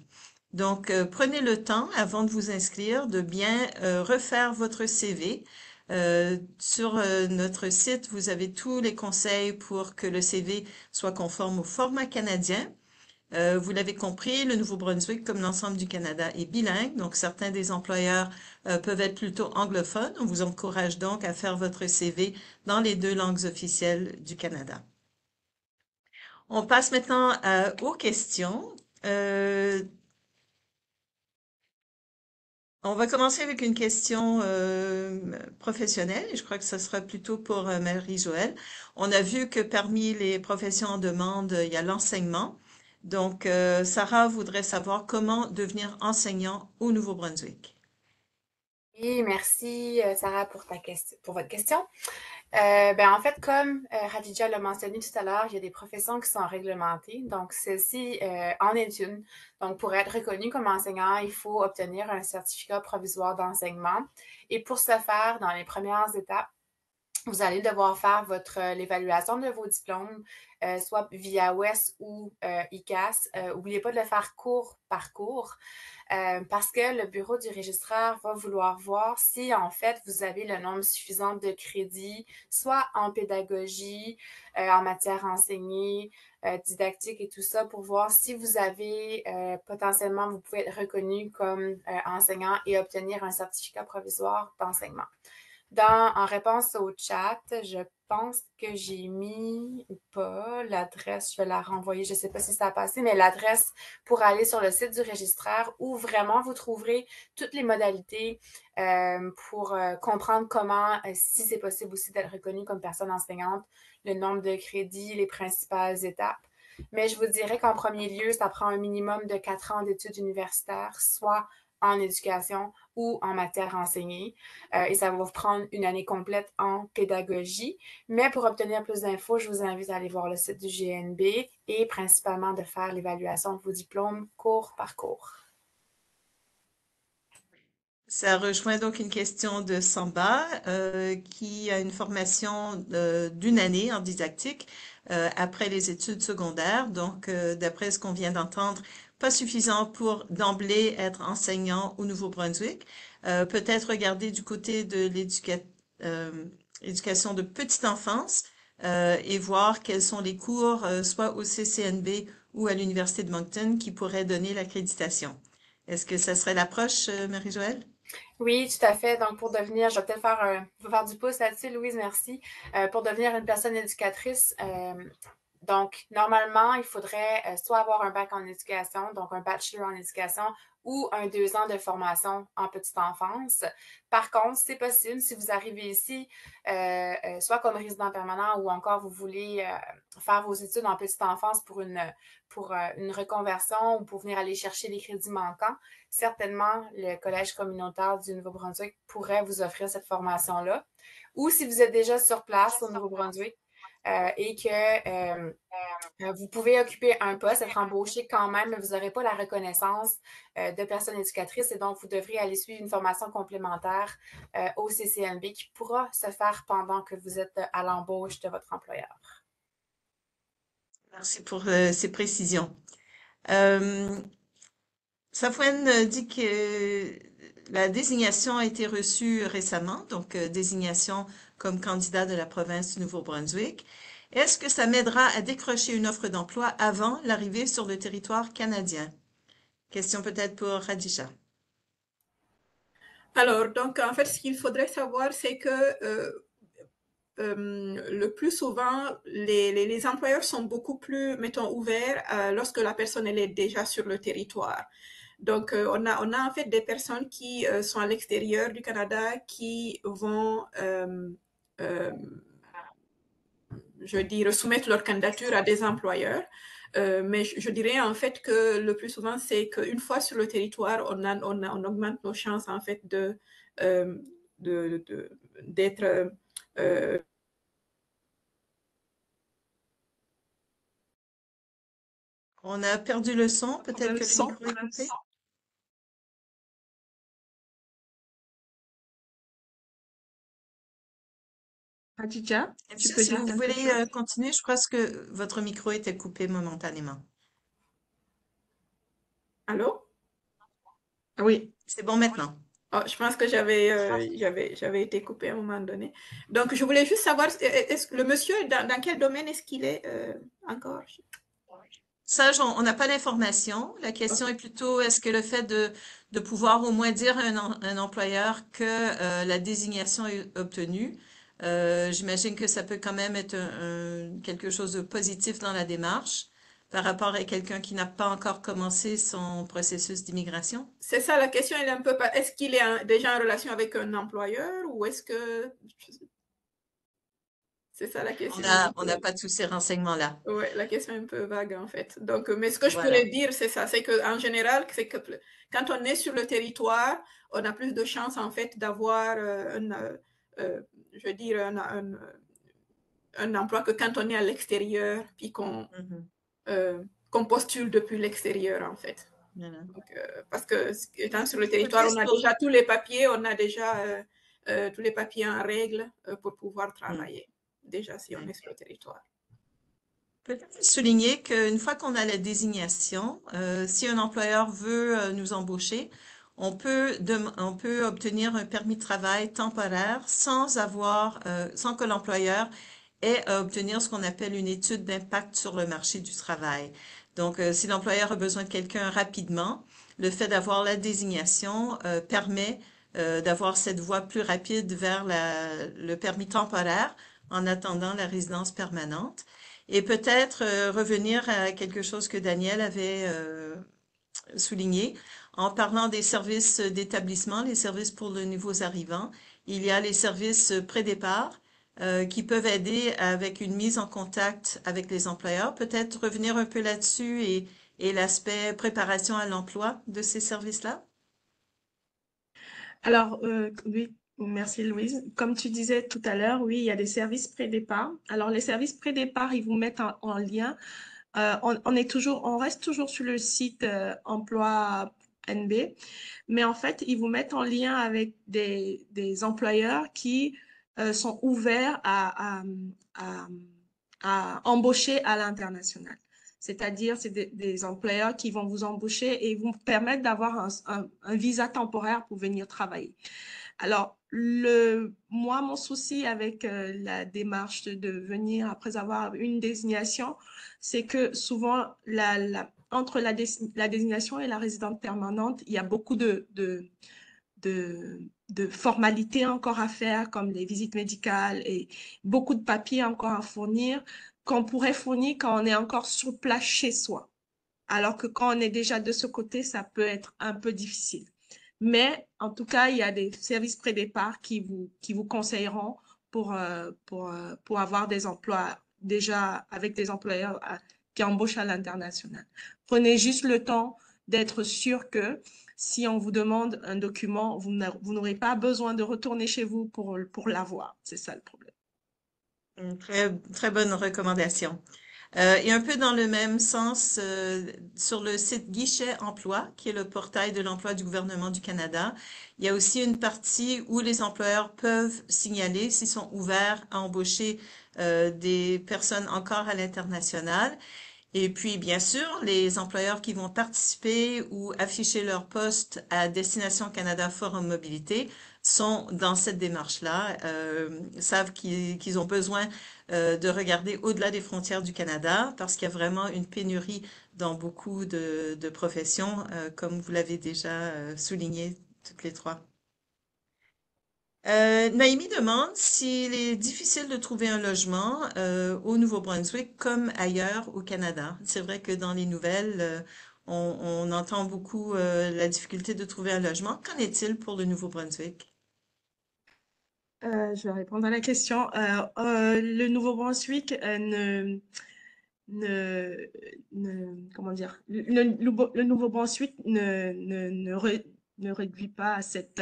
Donc, prenez le temps avant de vous inscrire de bien refaire votre CV, euh, sur euh, notre site, vous avez tous les conseils pour que le CV soit conforme au format canadien. Euh, vous l'avez compris, le Nouveau-Brunswick, comme l'ensemble du Canada, est bilingue, donc certains des employeurs peuvent être plutôt anglophones. On vous encourage donc à faire votre CV dans les deux langues officielles du Canada. On passe maintenant aux questions. On va commencer avec une question euh, professionnelle je crois que ce sera plutôt pour euh, Marie-Joëlle. On a vu que parmi les professions en demande, il y a l'enseignement. Donc, euh, Sarah voudrait savoir comment devenir enseignant au Nouveau-Brunswick. Oui, merci Sarah ta question, pour votre question. Euh, ben, en fait, comme euh, Radija l'a mentionné tout à l'heure, il y a des professions qui sont réglementées. Donc, celle-ci euh, en est une. Donc, pour être reconnu comme enseignant, il faut obtenir un certificat provisoire d'enseignement. Et pour ce faire, dans les premières étapes, vous allez devoir faire votre l'évaluation de vos diplômes, soit via WES ou ICAS. N'oubliez pas de le faire cours par cours. Euh, parce que le bureau du registraire va vouloir voir si en fait vous avez le nombre suffisant de crédits, soit en pédagogie, euh, en matière enseignée, euh, didactique et tout ça, pour voir si vous avez potentiellement, vous pouvez être reconnu comme enseignant et obtenir un certificat provisoire d'enseignement. En réponse au chat, je pense que j'ai mis ou pas l'adresse, je vais la renvoyer, je ne sais pas si ça a passé, mais l'adresse pour aller sur le site du registraire où vraiment vous trouverez toutes les modalités euh, pour euh, comprendre comment, euh, si c'est possible aussi d'être reconnu comme personne enseignante, le nombre de crédits, les principales étapes. Mais je vous dirais qu'en premier lieu, ça prend un minimum de quatre ans d'études universitaires, soit en éducation ou en matière enseignée. Euh, et ça va vous prendre une année complète en pédagogie. Mais pour obtenir plus d'infos, je vous invite à aller voir le site du GNB et principalement de faire l'évaluation de vos diplômes cours par cours. Ça rejoint donc une question de Samba euh, qui a une formation d'une année en didactique euh, après les études secondaires. Donc, d'après ce qu'on vient d'entendre, suffisant pour d'emblée être enseignant au Nouveau-Brunswick. Euh, peut-être regarder du côté de l'éducation de petite enfance euh, et voir quels sont les cours, euh, soit au CCNB ou à l'Université de Moncton, qui pourraient donner l'accréditation. Est-ce que ça serait l'approche, Marie-Joëlle? Oui, tout à fait. Donc, pour devenir, je vais peut-être faire du pouce là-dessus, Louise, merci. pour devenir une personne éducatrice, donc, normalement, il faudrait euh, soit avoir un bac en éducation, donc un bachelor en éducation, ou un deux ans de formation en petite enfance. Par contre, c'est possible si vous arrivez ici, euh, euh, soit comme résident permanent ou encore vous voulez faire vos études en petite enfance pour une, pour une reconversion ou pour venir aller chercher les crédits manquants, certainement le Collège communautaire du Nouveau-Brunswick pourrait vous offrir cette formation-là. Ou si vous êtes déjà sur place au Nouveau-Brunswick, euh, et que euh, euh, vous pouvez occuper un poste, être embauché quand même, mais vous n'aurez pas la reconnaissance de personne éducatrice et donc vous devrez aller suivre une formation complémentaire au CCNB qui pourra se faire pendant que vous êtes à l'embauche de votre employeur. Merci pour ces précisions. Safouane dit que la désignation a été reçue récemment, donc désignation comme candidat de la province du Nouveau-Brunswick. Est-ce que ça m'aidera à décrocher une offre d'emploi avant l'arrivée sur le territoire canadien? Question peut-être pour Radisha. Alors, donc, en fait, ce qu'il faudrait savoir, c'est que euh, euh, le plus souvent, les, employeurs sont beaucoup plus, mettons, ouverts euh, lorsque la personne elle est déjà sur le territoire. Donc, on, a, on a en fait des personnes qui sont à l'extérieur du Canada qui vont, je veux dire, soumettre leur candidature à des employeurs. mais je, je, dirais en fait que le plus souvent, c'est qu'une fois sur le territoire, on, a, on, a, on, augmente nos chances en fait de d'être de, euh, on a perdu le son, peut-être que le son, micro est coupé. Khadija, tu Si peux si dire vous voulez euh, continuer, je pense que votre micro était coupé momentanément. Allô? Oui. C'est bon maintenant. Oh, je pense que j'avais euh, j'avais j'avais été coupé à un moment donné. Donc, je voulais juste savoir, est-ce le monsieur, dans, dans quel domaine est-ce qu'il est, euh, encore? Ça, on n'a pas l'information. La question est plutôt, est-ce que le fait de, de pouvoir au moins dire à un, un employeur que euh, la désignation est obtenue, euh, j'imagine que ça peut quand même être un, un, quelque chose de positif dans la démarche par rapport à quelqu'un qui n'a pas encore commencé son processus d'immigration? C'est ça, la question elle est un peu, est-ce qu'il est déjà en relation avec un employeur ou est-ce que... C'est ça la question. On n'a pas tous ces renseignements-là. Oui, la question est un peu vague en fait. Donc, mais ce que je voilà. pourrais dire, c'est ça, c'est qu'en général, c'est que quand on est sur le territoire, on a plus de chances en fait d'avoir euh, un, euh, je veux dire, un, un, un, emploi que quand on est à l'extérieur, puis qu'on mm -hmm. euh, postule depuis l'extérieur en fait. Voilà. Donc, euh, parce que étant sur le territoire, on a déjà tous les papiers, on a déjà euh, tous les papiers en règle pour pouvoir travailler. Mm déjà si on est sur le territoire. Peut-être souligner qu'une fois qu'on a la désignation, si un employeur veut nous embaucher, on peut, on peut obtenir un permis de travail temporaire sans avoir, euh, sans que l'employeur ait à obtenir ce qu'on appelle une étude d'impact sur le marché du travail. Donc, si l'employeur a besoin de quelqu'un rapidement, le fait d'avoir la désignation permet d'avoir cette voie plus rapide vers la, le permis temporaire en attendant la résidence permanente. Et peut-être euh, revenir à quelque chose que Daniel avait euh, souligné en parlant des services d'établissement, les services pour les nouveaux arrivants. Il y a les services pré-départ euh, qui peuvent aider avec une mise en contact avec les employeurs. Peut-être revenir un peu là-dessus et, l'aspect préparation à l'emploi de ces services-là? Alors, euh, oui, Merci Louise. Comme tu disais tout à l'heure, oui, il y a des services pré-départ. Alors les services pré-départ, ils vous mettent en, en lien. Euh, on, est toujours, on reste toujours sur le site emploi NB, mais en fait, ils vous mettent en lien avec des, des employeurs qui euh, sont ouverts à, à, à, embaucher à l'international. C'est-à-dire, c'est des, employeurs qui vont vous embaucher et vous permettre d'avoir un, un, visa temporaire pour venir travailler. Alors, le, moi, mon souci avec euh, la démarche de, venir après avoir une désignation, c'est que souvent, la, entre la, dé, la, désignation et la résidence permanente, il y a beaucoup de, formalités encore à faire, comme les visites médicales et beaucoup de papiers encore à fournir, qu'on pourrait fournir quand on est encore sur place chez soi. Alors que quand on est déjà de ce côté, ça peut être un peu difficile. Mais en tout cas, il y a des services pré-départ qui vous, conseilleront pour, euh, euh, pour avoir des emplois déjà avec des employeurs qui embauchent à l'international. Prenez juste le temps d'être sûr que si on vous demande un document, vous n'aurez pas besoin de retourner chez vous pour, l'avoir. C'est ça le problème. Très bonne recommandation. Euh, et un peu dans le même sens, euh, sur le site Guichet Emploi, qui est le portail de l'emploi du gouvernement du Canada, il y a aussi une partie où les employeurs peuvent signaler s'ils sont ouverts à embaucher euh, des personnes encore à l'international. Et puis, bien sûr, les employeurs qui vont participer ou afficher leur poste à Destination Canada Forum Mobilité sont dans cette démarche-là, euh, savent qu'ils ont besoin euh, de regarder au-delà des frontières du Canada parce qu'il y a vraiment une pénurie dans beaucoup de, professions, euh, comme vous l'avez déjà souligné toutes les trois. Euh, Naïmi demande s'il est difficile de trouver un logement euh, au Nouveau-Brunswick comme ailleurs au Canada. C'est vrai que dans les nouvelles, euh, on, on entend beaucoup euh, la difficulté de trouver un logement. Qu'en est-il pour le Nouveau-Brunswick? Euh, je vais répondre à la question. Euh, le Nouveau-Brunswick ne, ne, ne- comment dire, le, le le Nouveau-Brunswick ne, ne, ne, re- ne réduit pas à cette,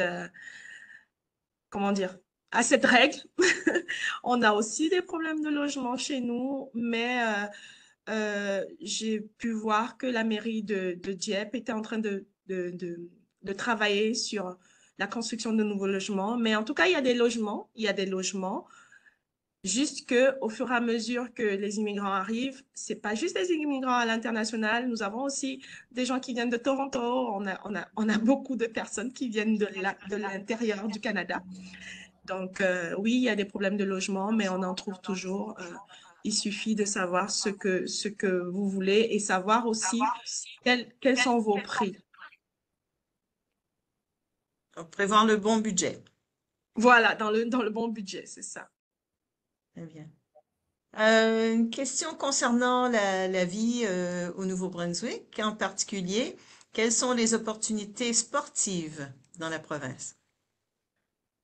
comment dire, à cette règle. <laughs> On a aussi des problèmes de logement chez nous, mais euh, euh, j'ai pu voir que la mairie de, Dieppe était en train de, de travailler sur la construction de nouveaux logements. Mais en tout cas, il y a des logements, il y a des logements. Juste que au fur et à mesure que les immigrants arrivent, c'est pas juste des immigrants à l'international. Nous avons aussi des gens qui viennent de Toronto. On a, on a, on a beaucoup de personnes qui viennent de l'intérieur du Canada. Donc, euh, oui, il y a des problèmes de logement, mais on en trouve toujours. Euh, il suffit de savoir ce que, ce que vous voulez et savoir aussi quels, quels sont vos prix. Donc, prévoir le bon budget. Voilà, dans le, dans le bon budget, c'est ça. Bien. Euh, une question concernant la, vie euh, au Nouveau-Brunswick, en particulier, quelles sont les opportunités sportives dans la province?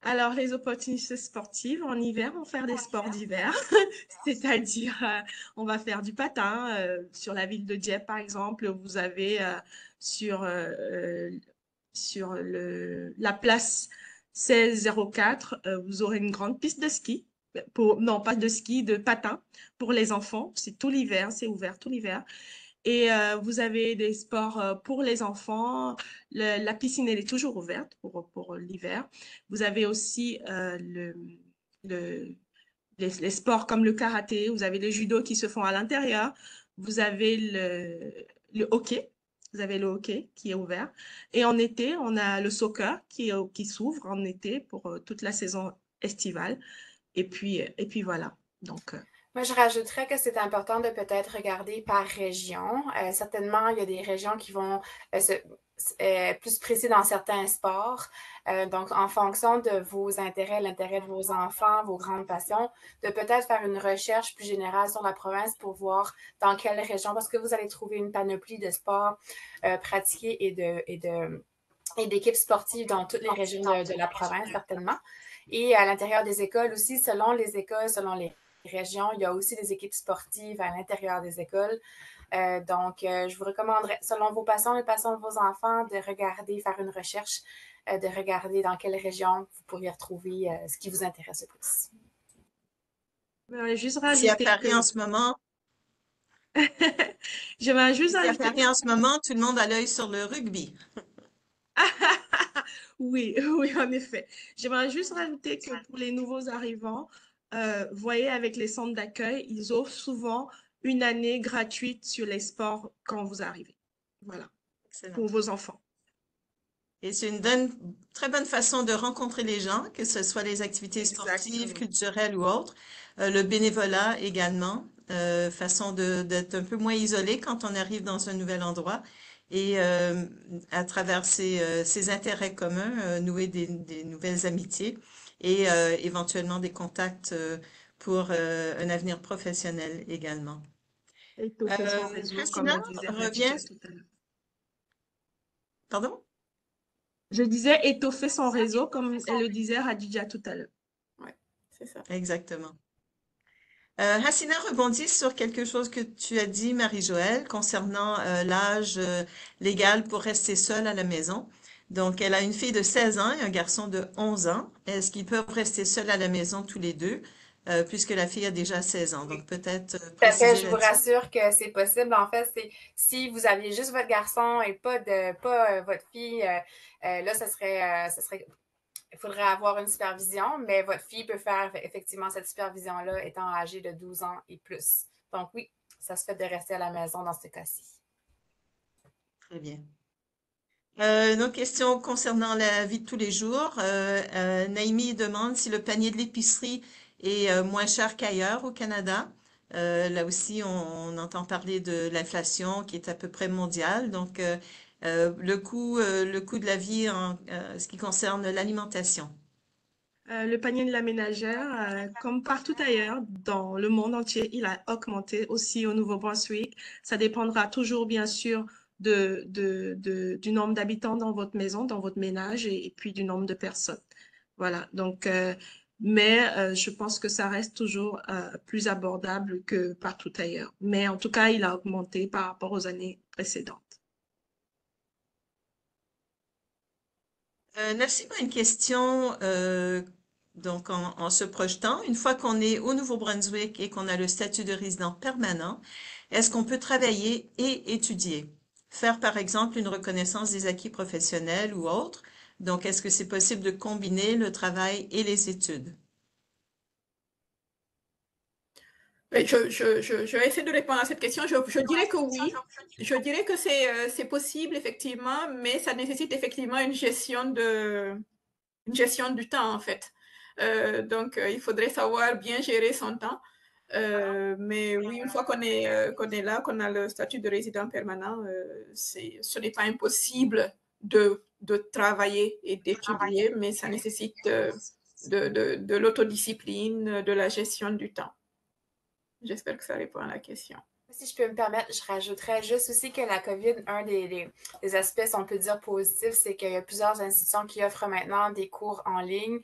Alors, les opportunités sportives, en hiver, on va faire des sports d'hiver, <laughs> c'est-à-dire euh, on va faire du patin euh, sur la ville de Dieppe, par exemple. Vous avez euh, sur, euh, euh, sur le, la place 1604, euh, vous aurez une grande piste de ski. Non, pas de ski, de patin pour les enfants. C'est tout l'hiver, c'est ouvert tout l'hiver. Et euh, vous avez des sports euh, pour les enfants. La piscine, elle est toujours ouverte pour, pour l'hiver. Vous avez aussi euh, le, le, les, les sports comme le karaté. Vous avez le judo qui se font à l'intérieur. Vous avez le, le hockey. Vous avez le hockey qui est ouvert. Et en été, on a le soccer qui, qui s'ouvre en été pour toute la saison estivale. Et puis, et puis voilà. Donc, euh, Moi, je rajouterais que c'est important de peut-être regarder par région. Euh, certainement, il y a des régions qui vont euh, euh, plus précis dans certains sports. Euh, donc, en fonction de vos intérêts, l'intérêt de vos enfants, vos grandes passions, de peut-être faire une recherche plus générale sur la province pour voir dans quelle région, parce que vous allez trouver une panoplie de sports euh, pratiqués et de, et de, et d'équipes sportives dans toutes les régions de, de la province, certainement. Et à l'intérieur des écoles aussi, selon les écoles, selon les régions, il y a aussi des équipes sportives à l'intérieur des écoles. Euh, donc, euh, je vous recommanderais, selon vos passions, les passions de vos enfants, de regarder, faire une recherche, euh, de regarder dans quelle région vous pourriez retrouver euh, ce qui vous intéresse le plus. je vais juste Si à rajouter Paris que en ce moment, <laughs> je vais juste si à rajouter Paris en ce moment, tout le monde a l'œil sur le rugby. <laughs> Oui, <laughs> oui, en effet. J'aimerais juste rajouter que pour les nouveaux arrivants, euh, voyez, avec les centres d'accueil, ils offrent souvent une année gratuite sur les sports quand vous arrivez. Voilà, Excellent. pour vos enfants. Et c'est une bonne- très bonne façon de rencontrer les gens, que ce soit les activités sportives, Exactement. culturelles ou autres. Euh, le bénévolat également, euh, façon d'être un peu moins isolé quand on arrive dans un nouvel endroit. Et euh, à travers ces, euh, ces intérêts communs, euh, nouer des, des nouvelles amitiés et euh, éventuellement des contacts euh, pour euh, un avenir professionnel également. Euh, réseau, comme Hasina revient. Tout. Pardon? Je disais étoffer son réseau, comme elle le disait Hadija tout à l'heure. C'est ça. Exactement. Euh, Hassina rebondit sur quelque chose que tu as dit, Marie-Joëlle, concernant euh, l'âge euh, légal pour rester seule à la maison. Donc, elle a une fille de 16 ans et un garçon de 11 ans. Est-ce qu'ils peuvent rester seuls à la maison tous les deux, euh, puisque la fille a déjà 16 ans? Donc, peut-être euh, je vous rassure que c'est possible. En fait, c'est si vous aviez juste votre garçon et pas de pas euh, votre fille, là, ça serait, euh, ça serait, il faudrait avoir une supervision, mais votre fille peut faire effectivement cette supervision-là étant âgée de 12 ans et plus. Donc oui, ça se fait de rester à la maison dans ce cas-ci. Très bien. Euh, une autre question concernant la vie de tous les jours. Euh, euh, demande si le panier de l'épicerie est euh, moins cher qu'ailleurs au Canada. Euh, là aussi, on, on entend parler de l'inflation qui est à peu près mondiale. Donc, euh, le coût, euh, le coût de la vie en euh, ce qui concerne l'alimentation. Le panier de la ménagère, comme partout ailleurs dans le monde entier, il a augmenté aussi au Nouveau-Brunswick. Ça dépendra toujours, bien sûr, du nombre d'habitants dans votre maison, dans votre ménage et, puis du nombre de personnes. Voilà. Donc, mais je pense que ça reste toujours plus abordable que partout ailleurs. Mais en tout cas, il a augmenté par rapport aux années précédentes. Euh, une question, euh, donc en, en se projetant, une fois qu'on est au Nouveau-Brunswick et qu'on a le statut de résident permanent, est-ce qu'on peut travailler et étudier? Faire par exemple une reconnaissance des acquis professionnels ou autre. Donc, est-ce que c'est possible de combiner le travail et les études? Oui, Je, je, je, vais essayer de répondre à cette question. Je, dirais que oui. Je dirais que c'est euh, c'est possible, effectivement, mais ça nécessite effectivement une gestion de, une gestion du temps, en fait. Euh, donc, euh, il faudrait savoir bien gérer son temps. Mais oui, une fois qu'on est, euh, est là, qu'on a le statut de résident permanent, ce n'est pas impossible de, de travailler et d'étudier, mais ça nécessite de, de l'autodiscipline, de la gestion du temps. J'espère que ça répond à la question. Si je peux me permettre, je rajouterais juste aussi que la COVID, un des, des- des aspects, on peut dire positifs, c'est qu'il y a plusieurs institutions qui offrent maintenant des cours en ligne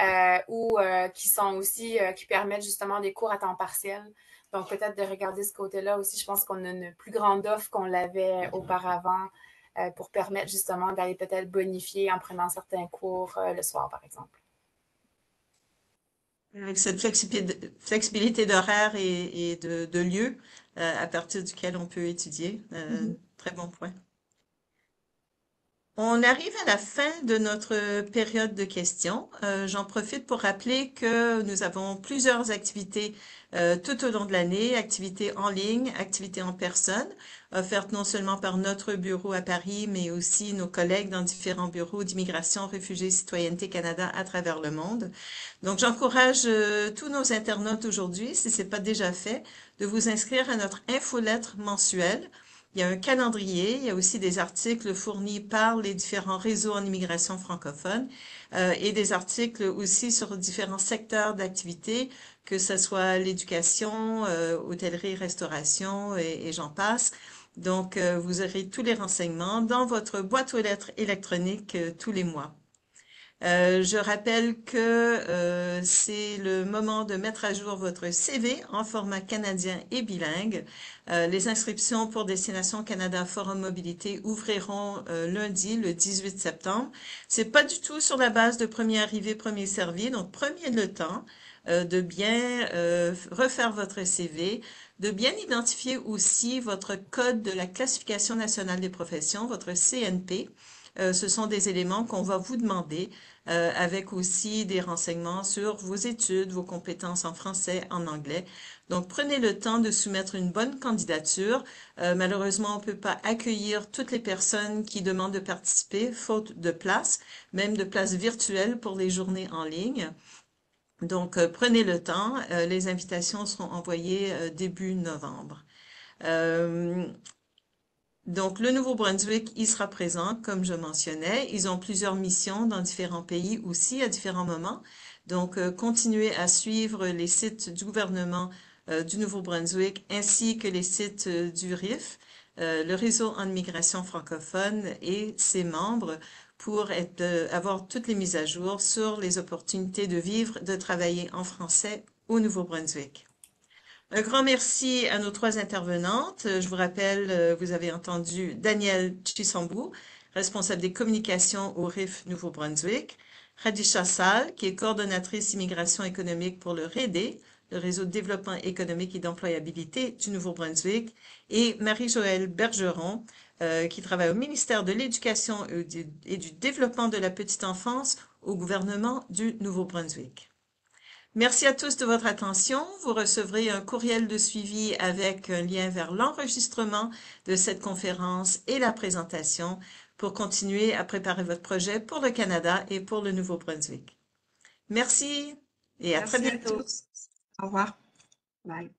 euh, ou euh, qui sont aussi, euh, qui permettent justement des cours à temps partiel. Donc peut-être de regarder ce côté-là aussi. Je pense qu'on a une plus grande offre qu'on l'avait auparavant pour permettre justement d'aller peut-être bonifier en prenant certains cours le soir, par exemple. Avec cette flexibilité, d'horaire et, et de, de lieu euh, à partir duquel on peut étudier. Euh, Mhm. Très bon point. On arrive à la fin de notre période de questions. Euh, j'en profite pour rappeler que nous avons plusieurs activités euh, tout au long de l'année, activités en ligne, activités en personne, offertes non seulement par notre bureau à Paris, mais aussi nos collègues dans différents bureaux d'immigration, réfugiés, citoyenneté Canada à travers le monde. Donc, j'encourage euh, tous nos internautes aujourd'hui, si ce n'est pas déjà fait, de vous inscrire à notre infolettre mensuelle. Il y a un calendrier, il y a aussi des articles fournis par les différents réseaux en immigration francophone euh, et des articles aussi sur différents secteurs d'activité, que ce soit l'éducation, euh, hôtellerie, restauration et, j'en passe. Donc, euh, vous aurez tous les renseignements dans votre boîte aux lettres électronique euh, tous les mois. Euh, je rappelle que euh, c'est le moment de mettre à jour votre CV en format canadien et bilingue. Euh, les inscriptions pour Destination Canada Forum Mobilité ouvriront euh, lundi, le 18 septembre. C'est pas du tout sur la base de premier arrivé, premier servi. Donc, prenez le temps euh, de bien refaire votre CV, de bien identifier aussi votre code de la classification nationale des professions, votre CNP. Euh, ce sont des éléments qu'on va vous demander euh, avec aussi des renseignements sur vos études, vos compétences en français, en anglais. Donc, prenez le temps de soumettre une bonne candidature. Euh, malheureusement, on ne peut pas accueillir toutes les personnes qui demandent de participer, faute de place, même de place virtuelle pour les journées en ligne. Donc, prenez le temps. Les invitations seront envoyées début novembre. Donc, le Nouveau-Brunswick y sera présent, comme je mentionnais. Ils ont plusieurs missions dans différents pays aussi à différents moments. Donc, euh, continuez à suivre les sites du gouvernement euh, du Nouveau-Brunswick ainsi que les sites euh, du RIF, le réseau en immigration francophone et ses membres pour avoir toutes les mises à jour sur les opportunités de vivre, de travailler en français au Nouveau-Brunswick. Un grand merci à nos trois intervenantes. Je vous rappelle, euh, vous avez entendu Danielle Chisambou, responsable des communications au RIF Nouveau-Brunswick, Radisha Sal, qui est coordonnatrice immigration économique pour le REDE, le réseau de développement économique et d'employabilité du Nouveau-Brunswick, et Marie-Joëlle Bergeron, euh, qui travaille au ministère de l'Éducation et du- et du Développement de la petite enfance au gouvernement du Nouveau-Brunswick. Merci à tous de votre attention. Vous recevrez un courriel de suivi avec un lien vers l'enregistrement de cette conférence et la présentation pour continuer à préparer votre projet pour le Canada et pour le Nouveau-Brunswick. Merci et à très à bientôt. tous. Au revoir. Bye.